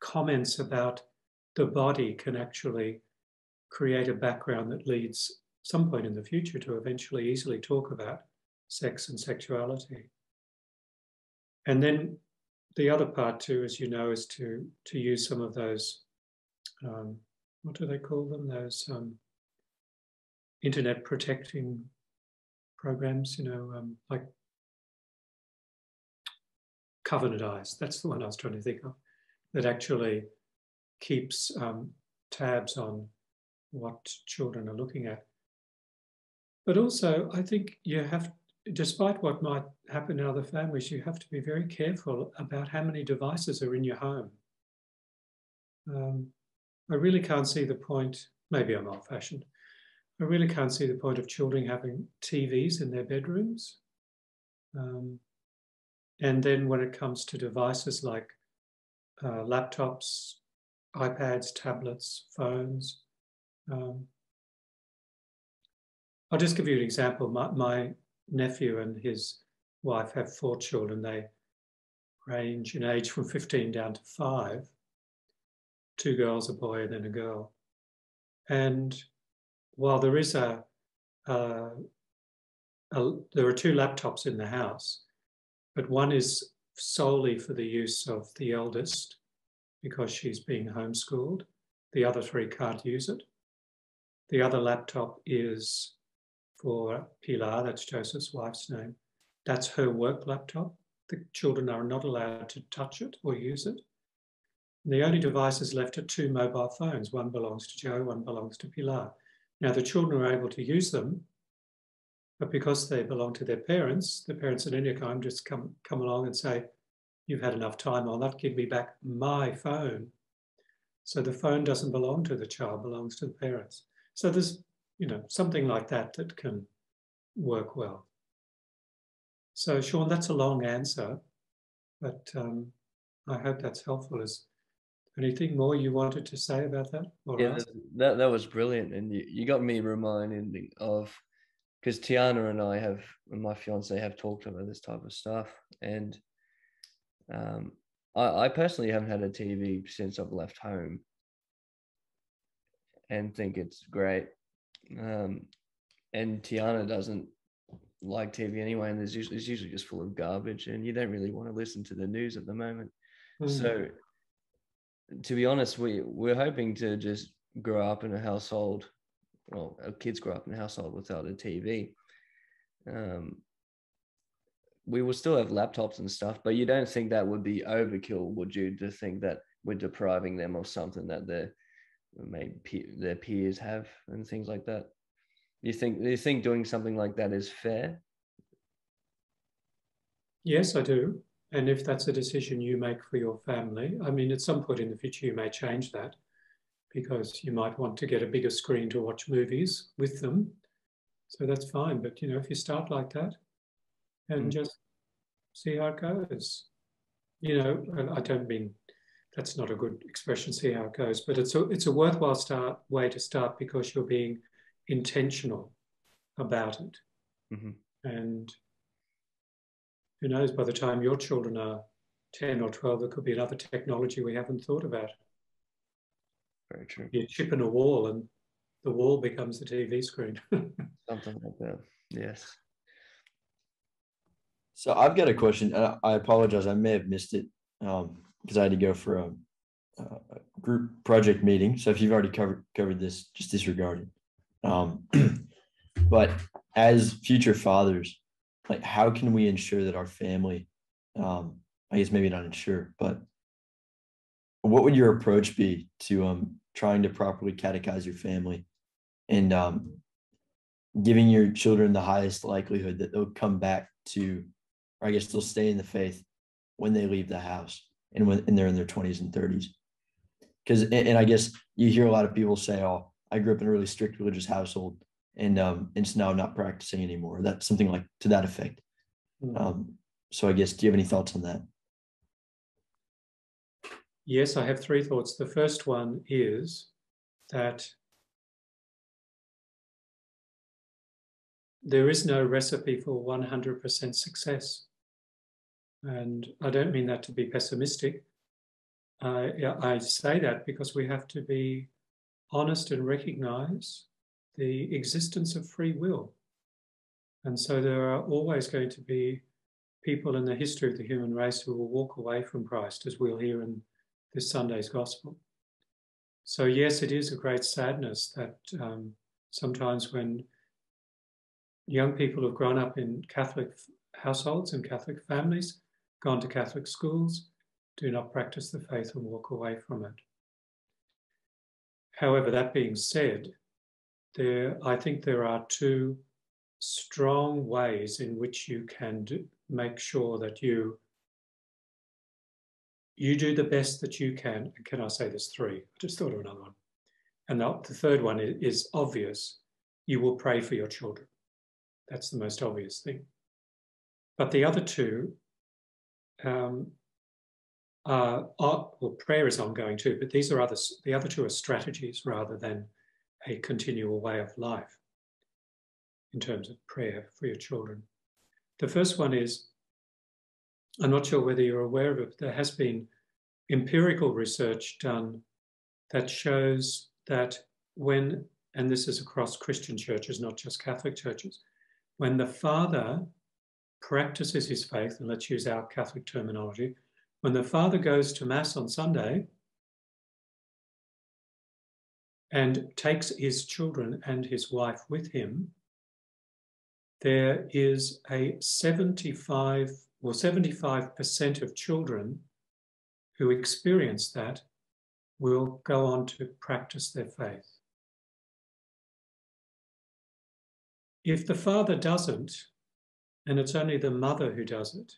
comments about the body can actually create a background that leads some point in the future to eventually easily talk about sex and sexuality. And then the other part too, as you know, is to to use some of those um, what do they call them? Those um, internet protecting programs, you know, um, like Covenant Eyes. That's the one I was trying to think of. That actually keeps um, tabs on what children are looking at. But also, I think you have despite what might happen in other families, you have to be very careful about how many devices are in your home. Um, I really can't see the point, maybe I'm old fashioned, I really can't see the point of children having TVs in their bedrooms. Um, and then when it comes to devices like uh, laptops, iPads, tablets, phones, um, I'll just give you an example. My, my nephew and his wife have four children. They range in age from 15 down to five two girls, a boy, and then a girl. And while there is a, a, a, there are two laptops in the house, but one is solely for the use of the eldest because she's being homeschooled. The other three can't use it. The other laptop is for Pilar, that's Joseph's wife's name. That's her work laptop. The children are not allowed to touch it or use it. And the only devices left are two mobile phones. One belongs to Joe, one belongs to Pilar. Now the children are able to use them, but because they belong to their parents, the parents at any time just come, come along and say, you've had enough time on that, give me back my phone. So the phone doesn't belong to the child, belongs to the parents. So there's you know, something like that that can work well. So, Sean, that's a long answer, but um, I hope that's helpful. Is anything more you wanted to say about that? Or yeah, that that was brilliant, and you, you got me reminding of because Tiana and I have, and my fiance have talked about this type of stuff, and um, I, I personally haven't had a TV since I've left home, and think it's great. Um, and Tiana doesn't like TV anyway, and there's usually, it's usually just full of garbage, and you don't really want to listen to the news at the moment. Mm. So, to be honest, we we're hoping to just grow up in a household. Well, our kids grow up in a household without a TV. Um, we will still have laptops and stuff, but you don't think that would be overkill, would you? To think that we're depriving them of something that they're maybe their peers have and things like that. You think you think doing something like that is fair? Yes, I do. And if that's a decision you make for your family, I mean, at some point in the future, you may change that because you might want to get a bigger screen to watch movies with them. So that's fine. But you know, if you start like that and mm. just see how it goes, you know, I don't mean that's not a good expression, see how it goes, but it's a, it's a worthwhile start way to start because you're being intentional about it. Mm-hmm. And who knows, by the time your children are 10 or 12, there could be another technology we haven't thought about. Very true. You chip in a wall and the wall becomes the TV screen. *laughs* Something like that. Yes. So I've got a question. I apologize. I may have missed it because um, I had to go for a, a, group project meeting. So if you've already covered covered this, just disregard it. Um, *clears throat* but as future fathers, like how can we ensure that our family, um, I guess maybe not ensure, but what would your approach be to um, trying to properly catechize your family and um, giving your children the highest likelihood that they'll come back to, or I guess they'll stay in the faith when they leave the house and when and they're in their 20s and 30s. Because and, and I guess you hear a lot of people say, "Oh, I grew up in a really strict religious household, and um, and so now I'm not practicing anymore." That's something like to that effect. Mm-hmm. Um, so I guess, do you have any thoughts on that? Yes, I have three thoughts. The first one is that there is no recipe for 100% success. And I don't mean that to be pessimistic. Uh, I say that because we have to be honest and recognize the existence of free will. And so there are always going to be people in the history of the human race who will walk away from Christ, as we'll hear in this Sunday's Gospel. So, yes, it is a great sadness that um, sometimes when young people have grown up in Catholic households and Catholic families, gone to Catholic schools, do not practice the faith and walk away from it. However, that being said, there, I think there are two strong ways in which you can do, make sure that you you do the best that you can. Can I say there's three? I just thought of another one. And the, the third one is, is obvious. You will pray for your children. That's the most obvious thing. But the other two um, are, are, well, prayer is ongoing too, but these are other, the other two are strategies rather than a continual way of life in terms of prayer for your children. The first one is I'm not sure whether you're aware of it, but there has been empirical research done that shows that when, and this is across Christian churches, not just Catholic churches, when the father practices his faith, and let's use our Catholic terminology, when the father goes to Mass on Sunday and takes his children and his wife with him, there is a 75 or 75% of children who experience that will go on to practice their faith. If the father doesn't, and it's only the mother who does it,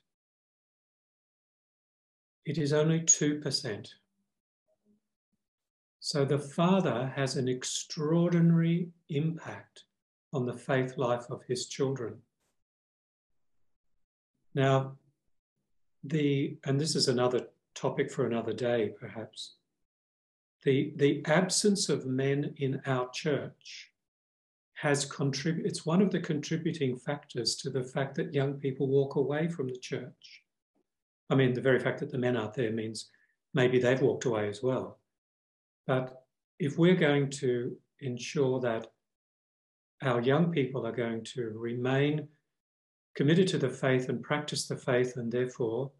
it is only 2%. So the father has an extraordinary impact on the faith life of his children. Now, the, and this is another topic for another day, perhaps. The, the absence of men in our church has contributed, it's one of the contributing factors to the fact that young people walk away from the church. I mean, the very fact that the men aren't there means maybe they've walked away as well. But if we're going to ensure that our young people are going to remain committed to the faith and practice the faith and therefore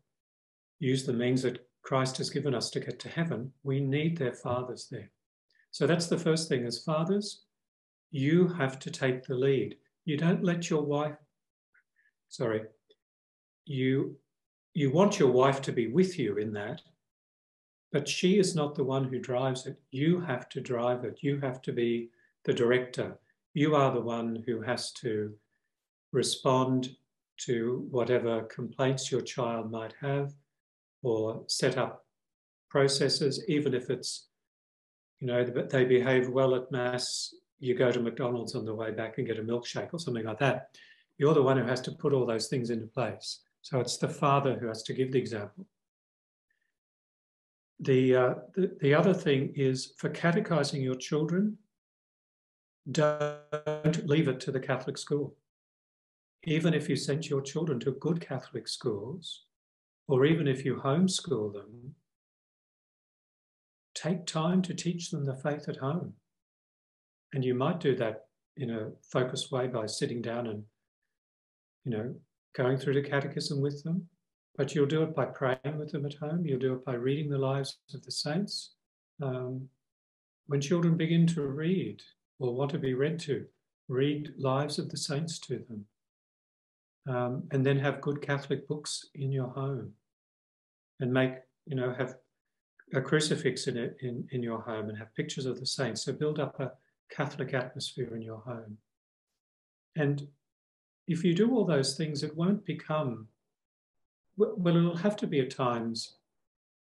use the means that Christ has given us to get to heaven, we need their fathers there. So that's the first thing as fathers, you have to take the lead. You don't let your wife, sorry, you you want your wife to be with you in that, but she is not the one who drives it. You have to drive it. You have to be the director. You are the one who has to respond to whatever complaints your child might have or set up processes, even if it's, you know, they behave well at Mass you go to McDonald's on the way back and get a milkshake or something like that. You're the one who has to put all those things into place. So it's the father who has to give the example. The, uh, the, the other thing is for catechizing your children, don't leave it to the Catholic school. Even if you sent your children to good Catholic schools, or even if you homeschool them, take time to teach them the faith at home. And you might do that in a focused way by sitting down and, you know, going through the catechism with them. But you'll do it by praying with them at home. You'll do it by reading the lives of the saints. Um, when children begin to read or want to be read to, read lives of the saints to them. Um, and then have good Catholic books in your home and make, you know, have a crucifix in it in, in your home and have pictures of the saints. So build up a Catholic atmosphere in your home. And if you do all those things, it won't become, well, it'll have to be at times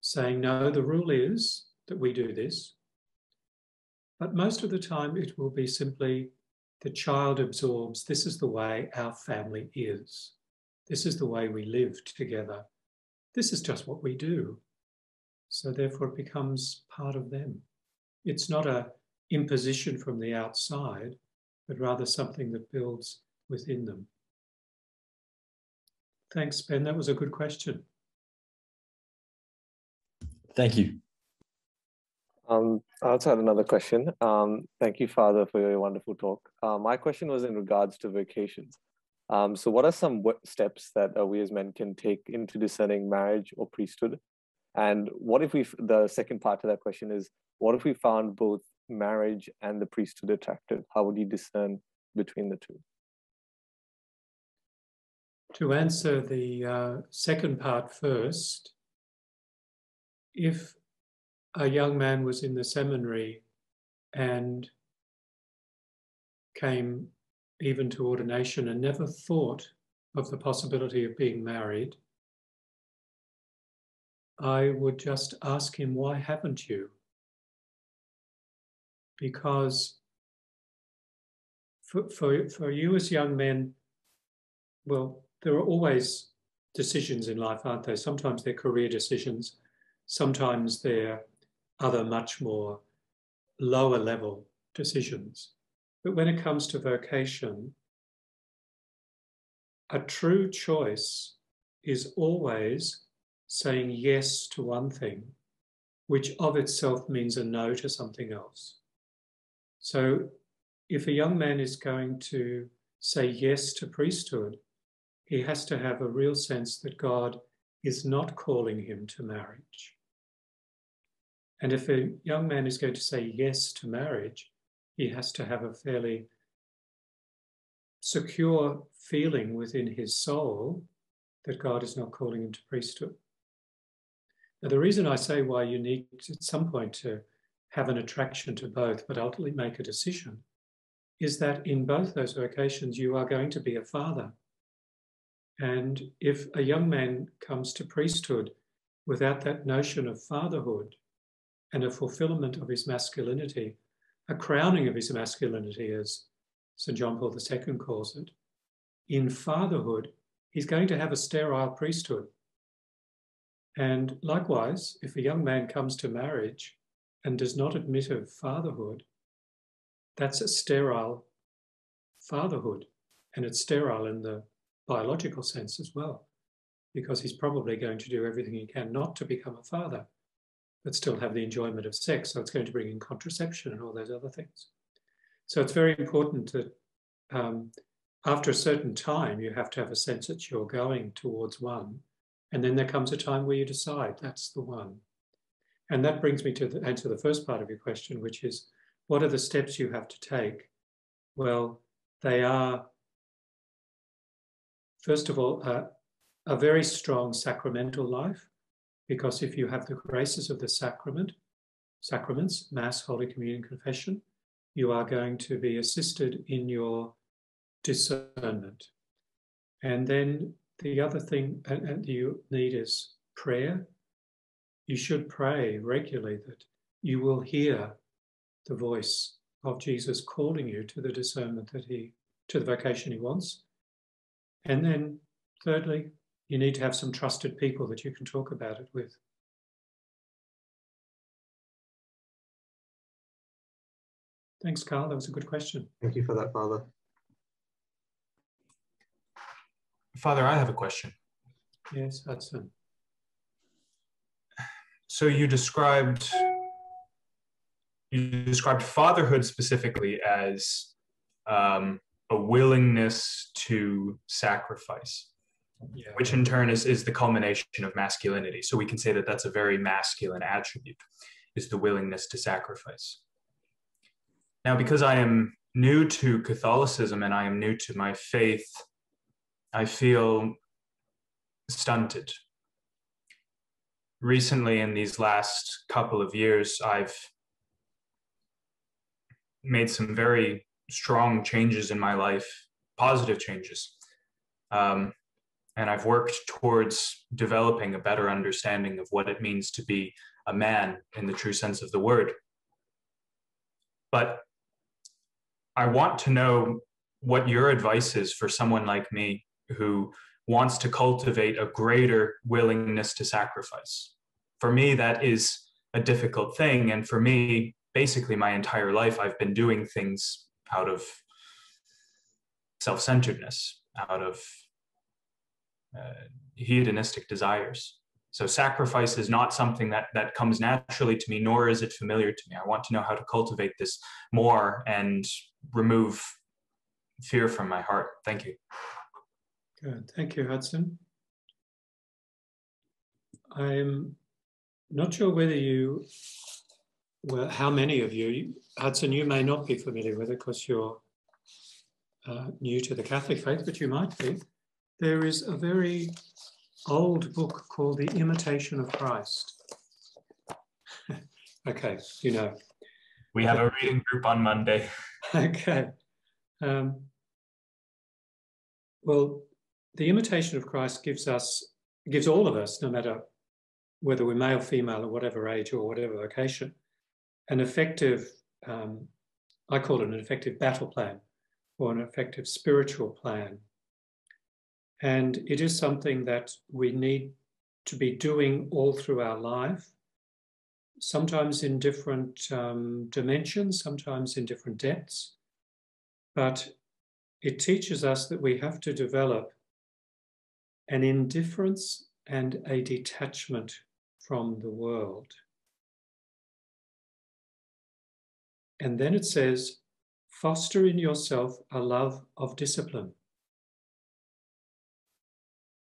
saying, no, the rule is that we do this. But most of the time, it will be simply the child absorbs this is the way our family is. This is the way we live together. This is just what we do. So therefore, it becomes part of them. It's not a imposition from the outside, but rather something that builds within them. Thanks, Ben. That was a good question. Thank you. Um, I also had another question. Um, thank you, Father, for your wonderful talk. Uh, my question was in regards to vocations. Um, so, what are some steps that uh, we as men can take into discerning marriage or priesthood? And what if we, the second part to that question is, what if we found both marriage and the priesthood attractive? How would you discern between the two? To answer the uh, second part first, if a young man was in the seminary and came even to ordination and never thought of the possibility of being married, I would just ask him, Why haven't you? Because for, for, for you as young men, well, there are always decisions in life, aren't there? Sometimes they're career decisions, sometimes they're other much more lower level decisions. But when it comes to vocation, a true choice is always saying yes to one thing, which of itself means a no to something else. So if a young man is going to say yes to priesthood, he has to have a real sense that God is not calling him to marriage. And if a young man is going to say yes to marriage, he has to have a fairly secure feeling within his soul that God is not calling him to priesthood. Now, the reason I say why you need at some point to have an attraction to both, but ultimately make a decision, is that in both those vocations, you are going to be a father. And if a young man comes to priesthood without that notion of fatherhood, and a fulfillment of his masculinity, a crowning of his masculinity, as St. John Paul II calls it. In fatherhood, he's going to have a sterile priesthood. And likewise, if a young man comes to marriage and does not admit of fatherhood, that's a sterile fatherhood. And it's sterile in the biological sense as well, because he's probably going to do everything he can not to become a father but still have the enjoyment of sex. So it's going to bring in contraception and all those other things. So it's very important that um, after a certain time, you have to have a sense that you're going towards one. And then there comes a time where you decide that's the one. And that brings me to the, answer the first part of your question, which is what are the steps you have to take? Well, they are, first of all, uh, a very strong sacramental life because if you have the graces of the sacrament, sacraments, Mass, Holy Communion, Confession, you are going to be assisted in your discernment. And then the other thing and you need is prayer. You should pray regularly that you will hear the voice of Jesus calling you to the discernment that he, to the vocation he wants. And then, thirdly, you need to have some trusted people that you can talk about it with. Thanks, Carl. That was a good question. Thank you for that, Father. Father, I have a question. Yes, Hudson. So you described you described fatherhood specifically as um, a willingness to sacrifice, yeah. which in turn is, is the culmination of masculinity. So we can say that that's a very masculine attribute, is the willingness to sacrifice. Now, because I am new to Catholicism and I am new to my faith, I feel stunted. Recently, in these last couple of years, I've made some very strong changes in my life, positive changes. Um, and I've worked towards developing a better understanding of what it means to be a man in the true sense of the word. But I want to know what your advice is for someone like me who wants to cultivate a greater willingness to sacrifice. For me, that is a difficult thing. And for me, basically my entire life, I've been doing things out of self centeredness, out of uh, hedonistic desires. So sacrifice is not something that that comes naturally to me, nor is it familiar to me. I want to know how to cultivate this more and remove fear from my heart. Thank you. Good. Thank you, Hudson. I'm not sure whether you, well, how many of you, Hudson, you may not be familiar with it because you're uh, new to the Catholic faith, but you might be. There is a very old book called The Imitation of Christ. *laughs* okay, you know. We have a reading group on Monday. *laughs* okay. Um, well, the imitation of Christ gives us, gives all of us, no matter whether we're male, female, or whatever age or whatever vocation, an effective, um, I call it an effective battle plan or an effective spiritual plan. And it is something that we need to be doing all through our life, sometimes in different um, dimensions, sometimes in different depths. But it teaches us that we have to develop an indifference and a detachment from the world. And then it says, foster in yourself a love of discipline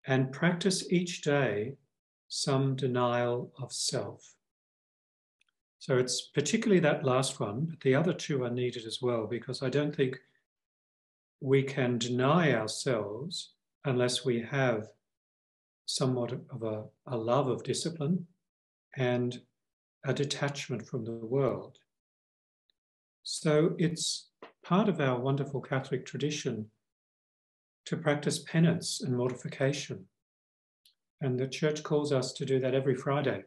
and practice each day some denial of self. So it's particularly that last one, but the other two are needed as well because I don't think we can deny ourselves unless we have somewhat of a, a love of discipline and a detachment from the world. So it's part of our wonderful Catholic tradition to practice penance and mortification. And the church calls us to do that every Friday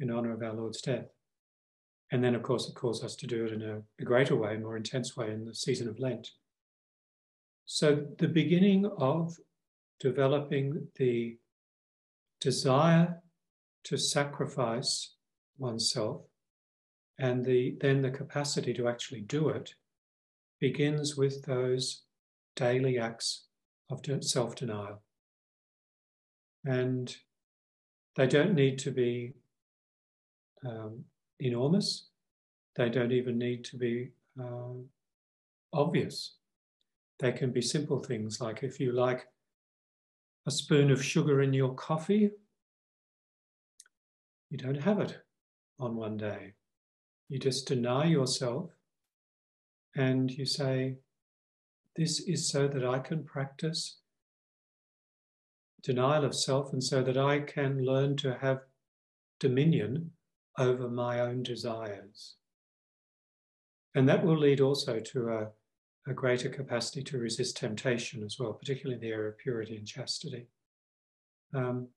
in honor of our Lord's death. And then, of course, it calls us to do it in a, a greater way, more intense way in the season of Lent. So, the beginning of developing the desire to sacrifice oneself and the, then the capacity to actually do it begins with those daily acts of self denial. And they don't need to be um, enormous, they don't even need to be um, obvious. They can be simple things like if you like a spoon of sugar in your coffee, you don't have it on one day. You just deny yourself and you say, This is so that I can practice denial of self and so that I can learn to have dominion over my own desires. And that will lead also to a a greater capacity to resist temptation as well, particularly in the area of purity and chastity. Um,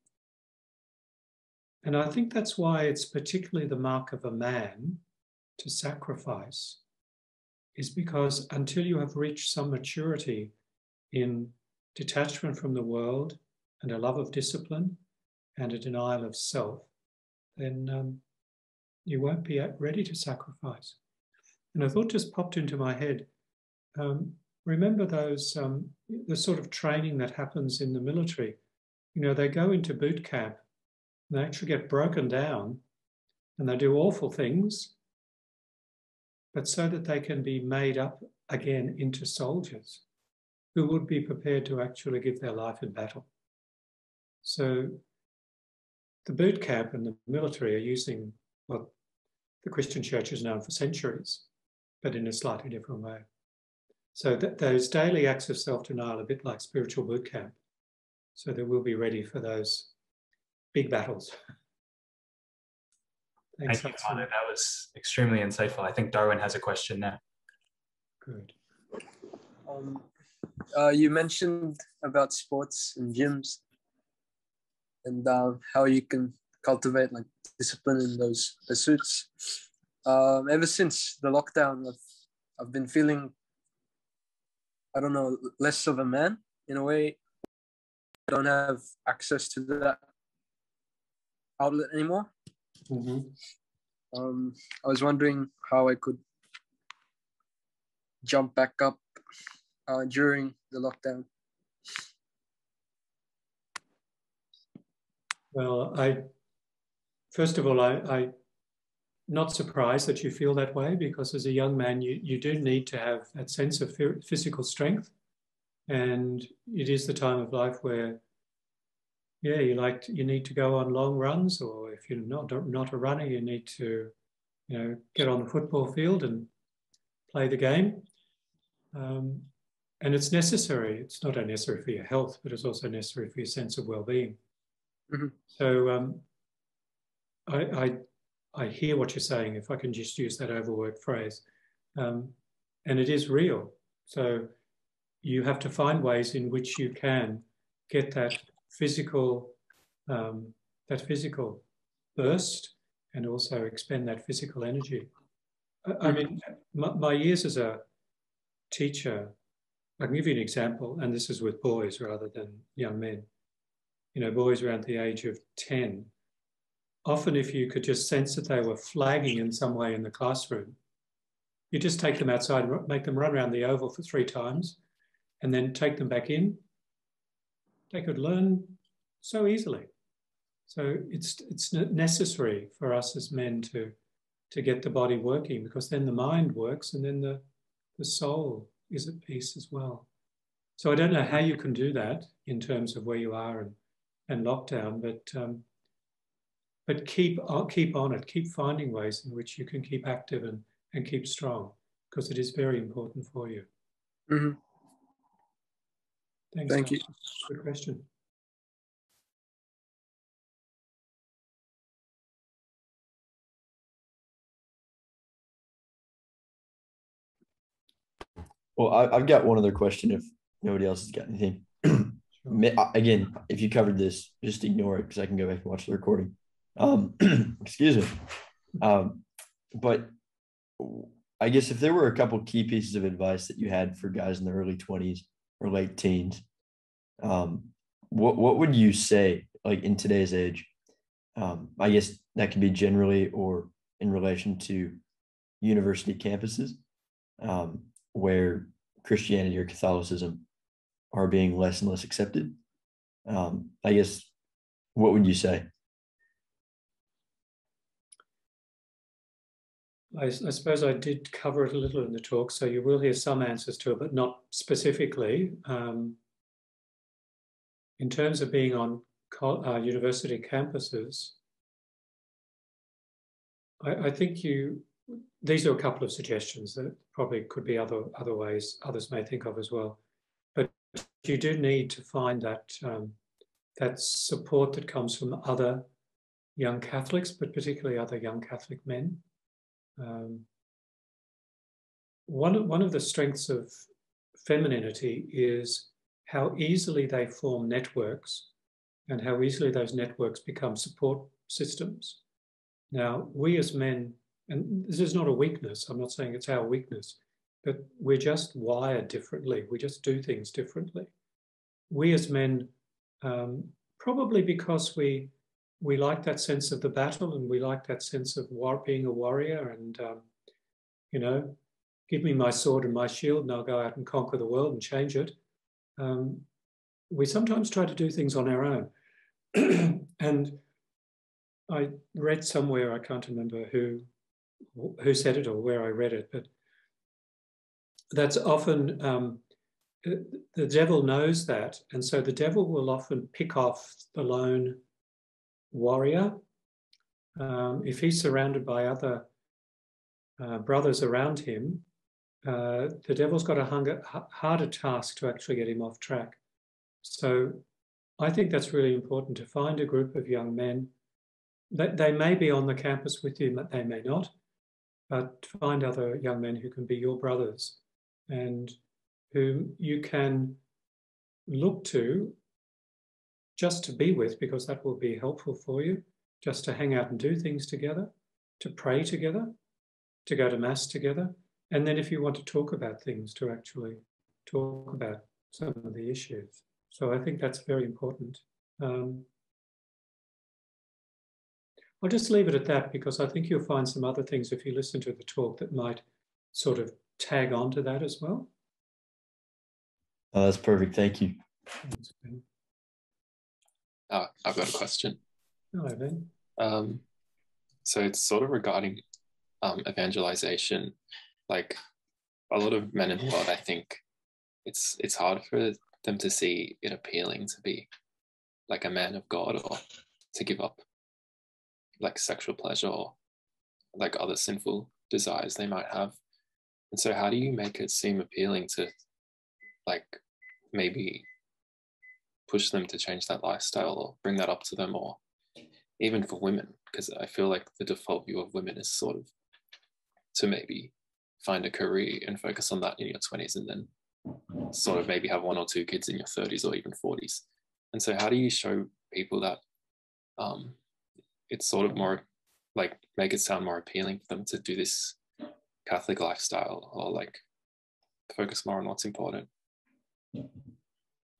and I think that's why it's particularly the mark of a man to sacrifice. is because until you have reached some maturity in detachment from the world and a love of discipline and a denial of self, then um, you won't be ready to sacrifice. And a thought just popped into my head. Um, remember those um, the sort of training that happens in the military. You know, they go into boot camp and they actually get broken down and they do awful things, but so that they can be made up again into soldiers who would be prepared to actually give their life in battle. So the boot camp and the military are using what the Christian church has known for centuries, but in a slightly different way. So that those daily acts of self-denial, are a bit like spiritual boot camp. So that we'll be ready for those big battles. *laughs* Thanks, Thank you, Father. That was extremely insightful. I think Darwin has a question now. Good. Um, uh, you mentioned about sports and gyms and uh, how you can cultivate like discipline in those pursuits. Um, ever since the lockdown, I've, I've been feeling I don't know, less of a man in a way. I don't have access to that outlet anymore. Mm-hmm. Um, I was wondering how I could jump back up uh, during the lockdown. Well, I first of all, I, I not surprised that you feel that way because as a young man, you, you do need to have that sense of physical strength. And it is the time of life where, yeah, you like to, you need to go on long runs, or if you're not not a runner, you need to, you know, get on the football field and play the game. Um, and it's necessary. It's not only necessary for your health, but it's also necessary for your sense of well-being. Mm-hmm. So um, I, I I hear what you're saying, if I can just use that overworked phrase. Um, and it is real. So you have to find ways in which you can get that physical, um, that physical burst and also expend that physical energy. I, I mean, my, my years as a teacher, I can give you an example, and this is with boys rather than young men. You know, boys around the age of 10 often if you could just sense that they were flagging in some way in the classroom, you just take them outside make them run around the oval for three times and then take them back in. They could learn so easily. So it's, it's necessary for us as men to, to get the body working because then the mind works and then the, the soul is at peace as well. So I don't know how you can do that in terms of where you are and, and lockdown, but um, but keep uh, keep on it. Keep finding ways in which you can keep active and, and keep strong because it is very important for you. Mm-hmm. Thanks. Thank you. Good question. Well, I, have got one other question if nobody else has got anything. *clears throat* Again, if you covered this, just ignore it because I can go back and watch the recording. Um, *clears throat* excuse me. Um, but I guess if there were a couple key pieces of advice that you had for guys in the early 20s or late teens, um, what what would you say like in today's age? Um, I guess that could be generally or in relation to university campuses um, where Christianity or Catholicism are being less and less accepted. Um, I guess what would you say? I, I, suppose I did cover it a little in the talk, so you will hear some answers to it, but not specifically. Um, in terms of being on uh, university campuses, I, I, think you, these are a couple of suggestions that probably could be other, other ways others may think of as well. But you do need to find that, um, that support that comes from other young Catholics, but particularly other young Catholic men. Um, one, one of the strengths of femininity is how easily they form networks and how easily those networks become support systems. Now, we as men, and this is not a weakness, I'm not saying it's our weakness, but we're just wired differently. We just do things differently. We as men, um, probably because we we like that sense of the battle and we like that sense of war, being a warrior and um, you know, give me my sword and my shield and I'll go out and conquer the world and change it. Um, we sometimes try to do things on our own. *clears throat* and I read somewhere, I can't remember who who said it or where I read it, but that's often um, the devil knows that, and so the devil will often pick off the lone warrior um, if he's surrounded by other uh, brothers around him. Uh, the devil's got a hunger, harder task to actually get him off track. So I think that's really important to find a group of young men. That they may be on the campus with you, but they may not. But find other young men who can be your brothers and whom you can look to just to be with, because that will be helpful for you, just to hang out and do things together, to pray together, to go to Mass together. And then if you want to talk about things, to actually talk about some of the issues. So I think that's very important. Um, I'll just leave it at that because I think you'll find some other things if you listen to the talk that might sort of tag on to that as well. Oh, that's perfect. Thank you. Uh, I've got a question. Hello, Ben. Um, so it's sort of regarding um, evangelization. Like a lot of men in the world, I think it's it's hard for them to see it appealing to be like a man of God or to give up like sexual pleasure or like other sinful desires they might have. And so, how do you make it seem appealing to like maybe push them to change that lifestyle or bring that up to them or even for women? Because I feel like the default view of women is sort of to maybe find a career and focus on that in your 20s and then sort of maybe have one or two kids in your 30s or even 40s. And so, how do you show people that um, it's sort of more like make it sound more appealing for them to do this Catholic lifestyle or like focus more on what's important? Yeah,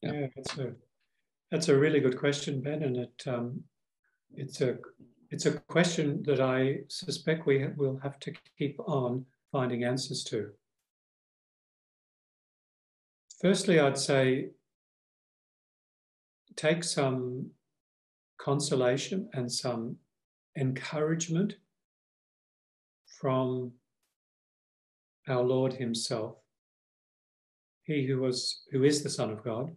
yeah that's that's a really good question, Ben, and it um, it's a it's a question that I suspect we will have to keep on finding answers to. Firstly, I'd say take some consolation and some encouragement from our Lord Himself, He who was who is the Son of God,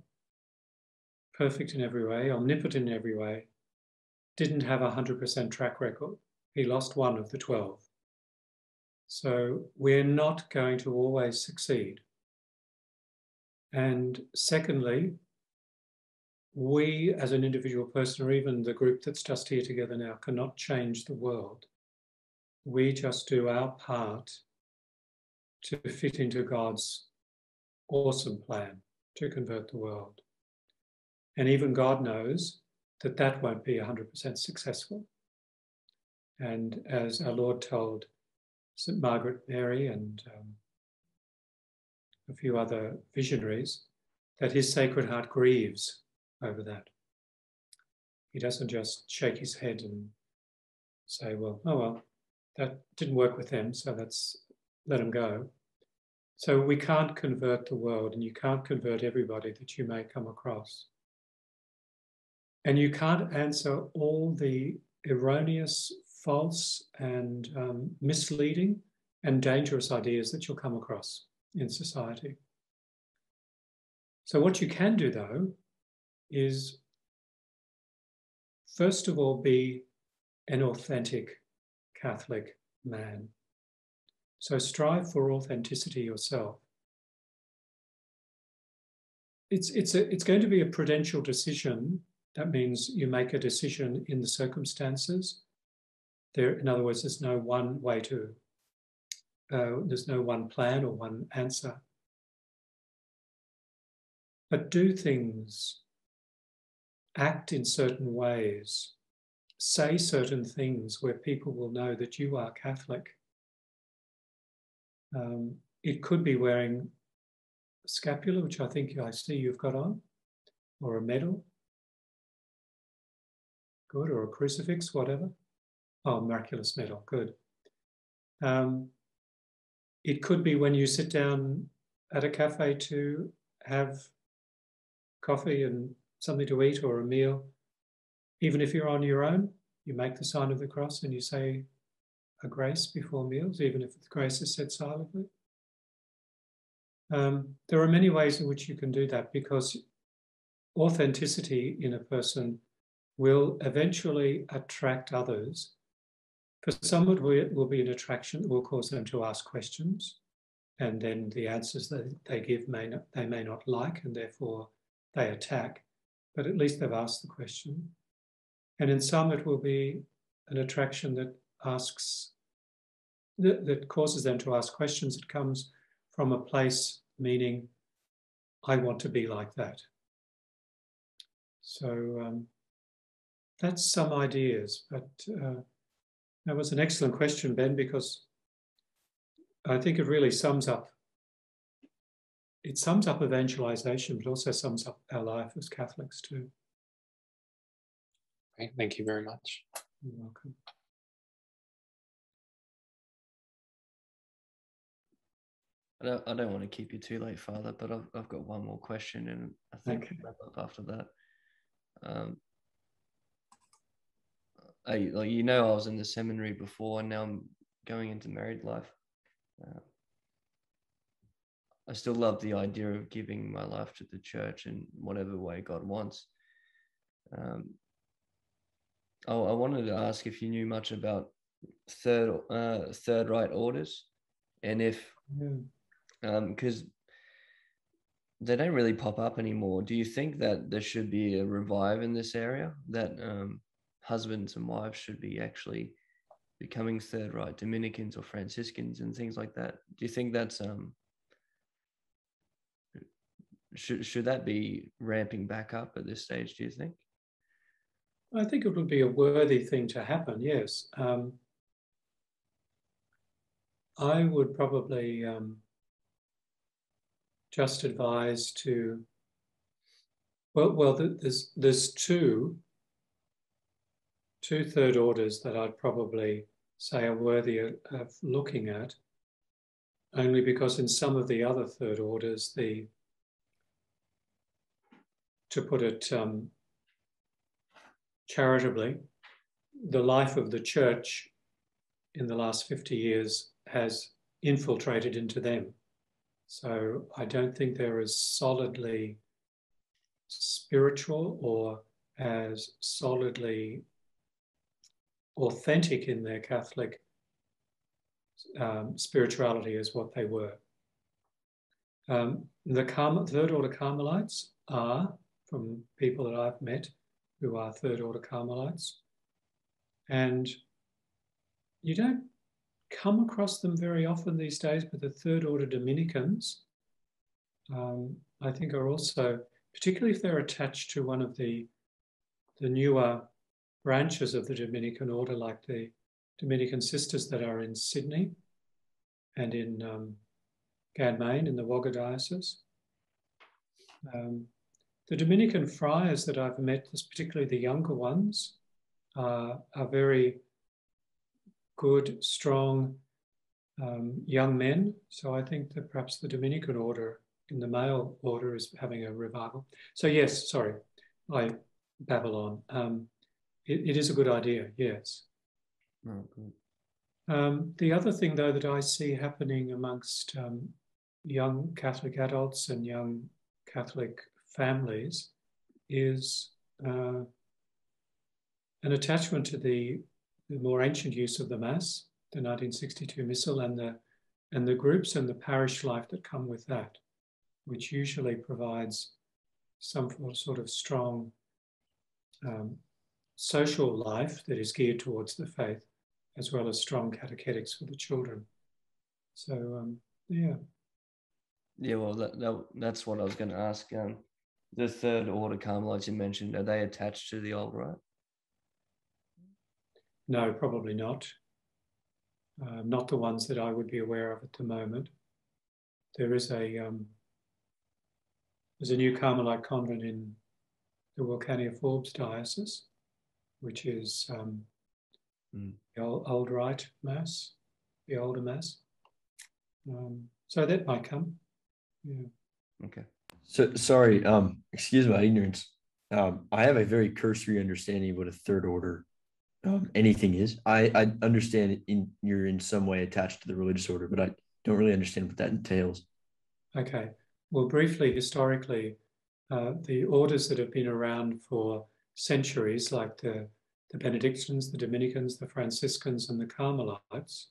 perfect in every way, omnipotent in every way, didn't have a hundred percent track record. He lost one of the twelve. So we're not going to always succeed. And secondly, we as an individual person, or even the group that's just here together now, cannot change the world. We just do our part to fit into God's awesome plan to convert the world. And even God knows that that won't be 100% successful. And as our Lord told St. Margaret Mary and um, a few other visionaries, that his Sacred Heart grieves over that. He doesn't just shake his head and say, well, oh well, that didn't work with them, so let them go. So we can't convert the world, and you can't convert everybody that you may come across. And you can't answer all the erroneous, false, and um, misleading and dangerous ideas that you'll come across in society. So, what you can do though is first of all be an authentic Catholic man. So strive for authenticity yourself. It's, it's, a, it's going to be a prudential decision. That means you make a decision in the circumstances. There, in other words, there's no one way to, uh, there's no one plan or one answer. But do things act in certain ways, say certain things where people will know that you are Catholic. Um, it could be wearing a scapular, which I think I see you've got on, or a medal. Good, or a crucifix, whatever. Oh, miraculous medal, good. Um, it could be when you sit down at a cafe to have coffee and something to eat or a meal. Even if you're on your own, you make the sign of the cross and you say a grace before meals, even if the grace is said silently. Um, there are many ways in which you can do that because authenticity in a person will eventually attract others. For some, it will be an attraction that will cause them to ask questions, and then the answers that they give may not, they may not like, and therefore they attack. But at least they've asked the question. And in some, it will be an attraction that asks, that, that causes them to ask questions. It comes from a place meaning, I want to be like that. So um, that's some ideas. But uh, that was an excellent question, Ben, because I think it really sums up. It sums up evangelization, but also sums up our life as Catholics too. Great, thank you very much. You're welcome. I don't, I don't want to keep you too late, Father, but I've, I've got one more question and I think Okay. wrap up after that. Um, I, like you know, I was in the seminary before, and now I'm going into married life. Uh, I still love the idea of giving my life to the church in whatever way God wants. Um, oh, I wanted to ask if you knew much about third uh, third right orders, and if Yeah. because they don't really pop up anymore. Do you think that there should be a revive in this area? That um, husbands and wives should be actually becoming third right Dominicans or Franciscans and things like that. Do you think that's um should should that be ramping back up at this stage? Do you think? I think it would be a worthy thing to happen, yes. Um, I would probably um, just advise to, well, well, th- there's, there's two, two third orders that I'd probably say are worthy of, looking at, only because in some of the other third orders, the, to put it um, charitably, the life of the church in the last 50 years has infiltrated into them. So I don't think they're as solidly spiritual or as solidly authentic in their Catholic um, spirituality as what they were. Um, the third order Carmelites are, from people that I've met, who are third order Carmelites. And you don't come across them very often these days, but the third order Dominicans, um, I think, are also, particularly if they're attached to one of the, the newer branches of the Dominican order, like the Dominican sisters that are in Sydney and in um, Ganmain in the Wagga Diocese. Um, the Dominican friars that I've met, particularly the younger ones, uh, are very good, strong um, young men. So I think that perhaps the Dominican order in the male order is having a revival. So yes, sorry, I babble on. Um, it, it is a good idea, yes. Oh, good. Um, the other thing, though, that I see happening amongst um, young Catholic adults and young Catholic families is uh, an attachment to the, the, more ancient use of the Mass, the 1962 Missal, and the, and the groups and the parish life that come with that, which usually provides some sort of strong um, social life that is geared towards the faith, as well as strong catechetics for the children. So, um, yeah. Yeah, well, that, that, that's what I was going to ask. Um, the third order Carmelites you mentioned, are they attached to the old rite? No, probably not. Uh, not the ones that I would be aware of at the moment. there is a um, there's a new Carmelite convent in the Wilcannia Forbes diocese, which is um, Mm. the old, old rite mass, the older mass. Um, so that might come. Yeah. Okay. So sorry, um, excuse my ignorance. Um, I have a very cursory understanding of what a third order um, anything is. I, I understand in you're in some way attached to the religious order, but I don't really understand what that entails. Okay. Well, briefly, historically, uh, the orders that have been around for centuries, like the, the Benedictines, the Dominicans, the Franciscans, and the Carmelites,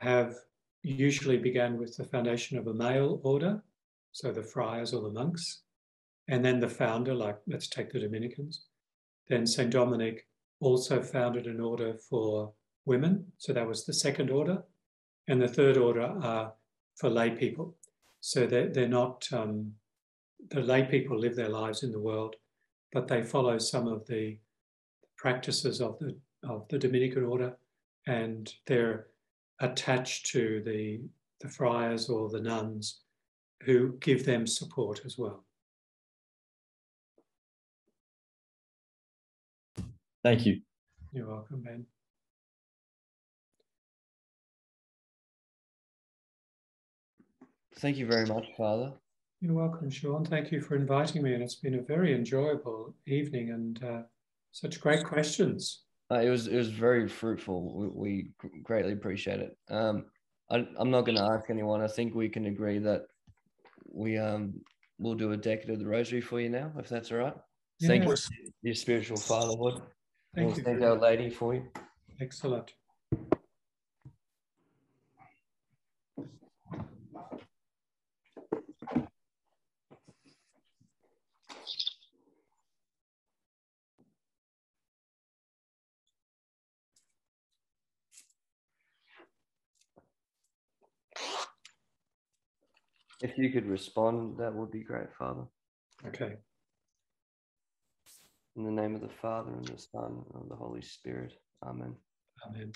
have usually began with the foundation of a male order, so the friars or the monks, and then the founder, like let's take the Dominicans. Then St. Dominic also founded an order for women, so that was the second order. And the third order are for lay people. So they're, they're not, um, the lay people live their lives in the world, but they follow some of the practices of the, of the Dominican order and they're attached to the, the friars or the nuns who give them support as well. Thank you. You're welcome, Ben. Thank you very much, Father. You're welcome, Sean. Thank you for inviting me, and it's been a very enjoyable evening and uh, such great questions. Uh, it was it was very fruitful. We, we greatly appreciate it. Um, I, I'm not going to ask anyone. I think we can agree that we um will do a decade of the Rosary for you now, if that's all right. Thank you, your spiritual fatherhood. Thank we'll you. thank Our Lady for you. Excellent. If you could respond, that would be great, Father. Okay. In the name of the Father and the Son and of the Holy Spirit. Amen. Amen.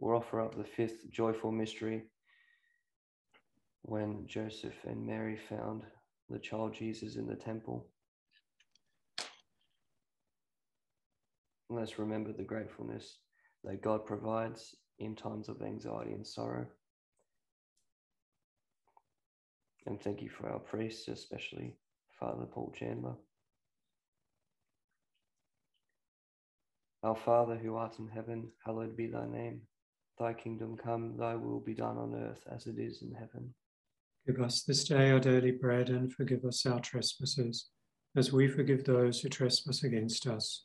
We'll offer up the fifth joyful mystery when Joseph and Mary found the child Jesus in the temple. Let's remember the gratefulness that God provides in times of anxiety and sorrow. And thank you for our priests, especially Father Paul Chandler. Our Father who art in heaven, hallowed be thy name. Thy kingdom come, thy will be done on earth as it is in heaven. Give us this day our daily bread and forgive us our trespasses, as we forgive those who trespass against us.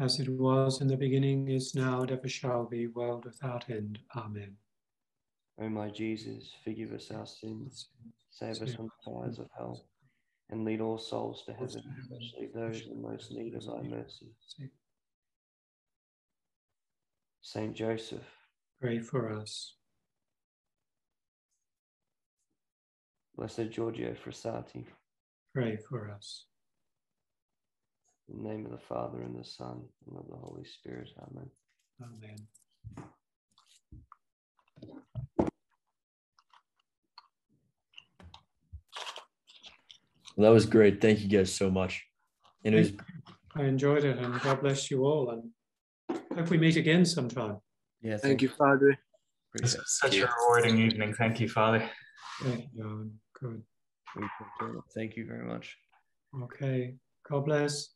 As it was in the beginning, is now, and ever shall be, world without end. Amen. O my Jesus, forgive us our sins, save us from the fires of hell, and lead all souls to heaven, especially those in most need of thy mercy. Saint Joseph, Pray for us. Blessed Giorgio Frassati, Pray for us. In the name of the Father, and the Son, and of the Holy Spirit. Amen. Amen. Well, that was great. Thank you guys so much. And it was I enjoyed it, and God bless you all. And hope we meet again sometime. Yeah, Thank you, Father. It's Appreciate such a rewarding evening. Thank you, Father. Thank you, Good. it. We appreciate it. Thank you very much. Okay. God bless.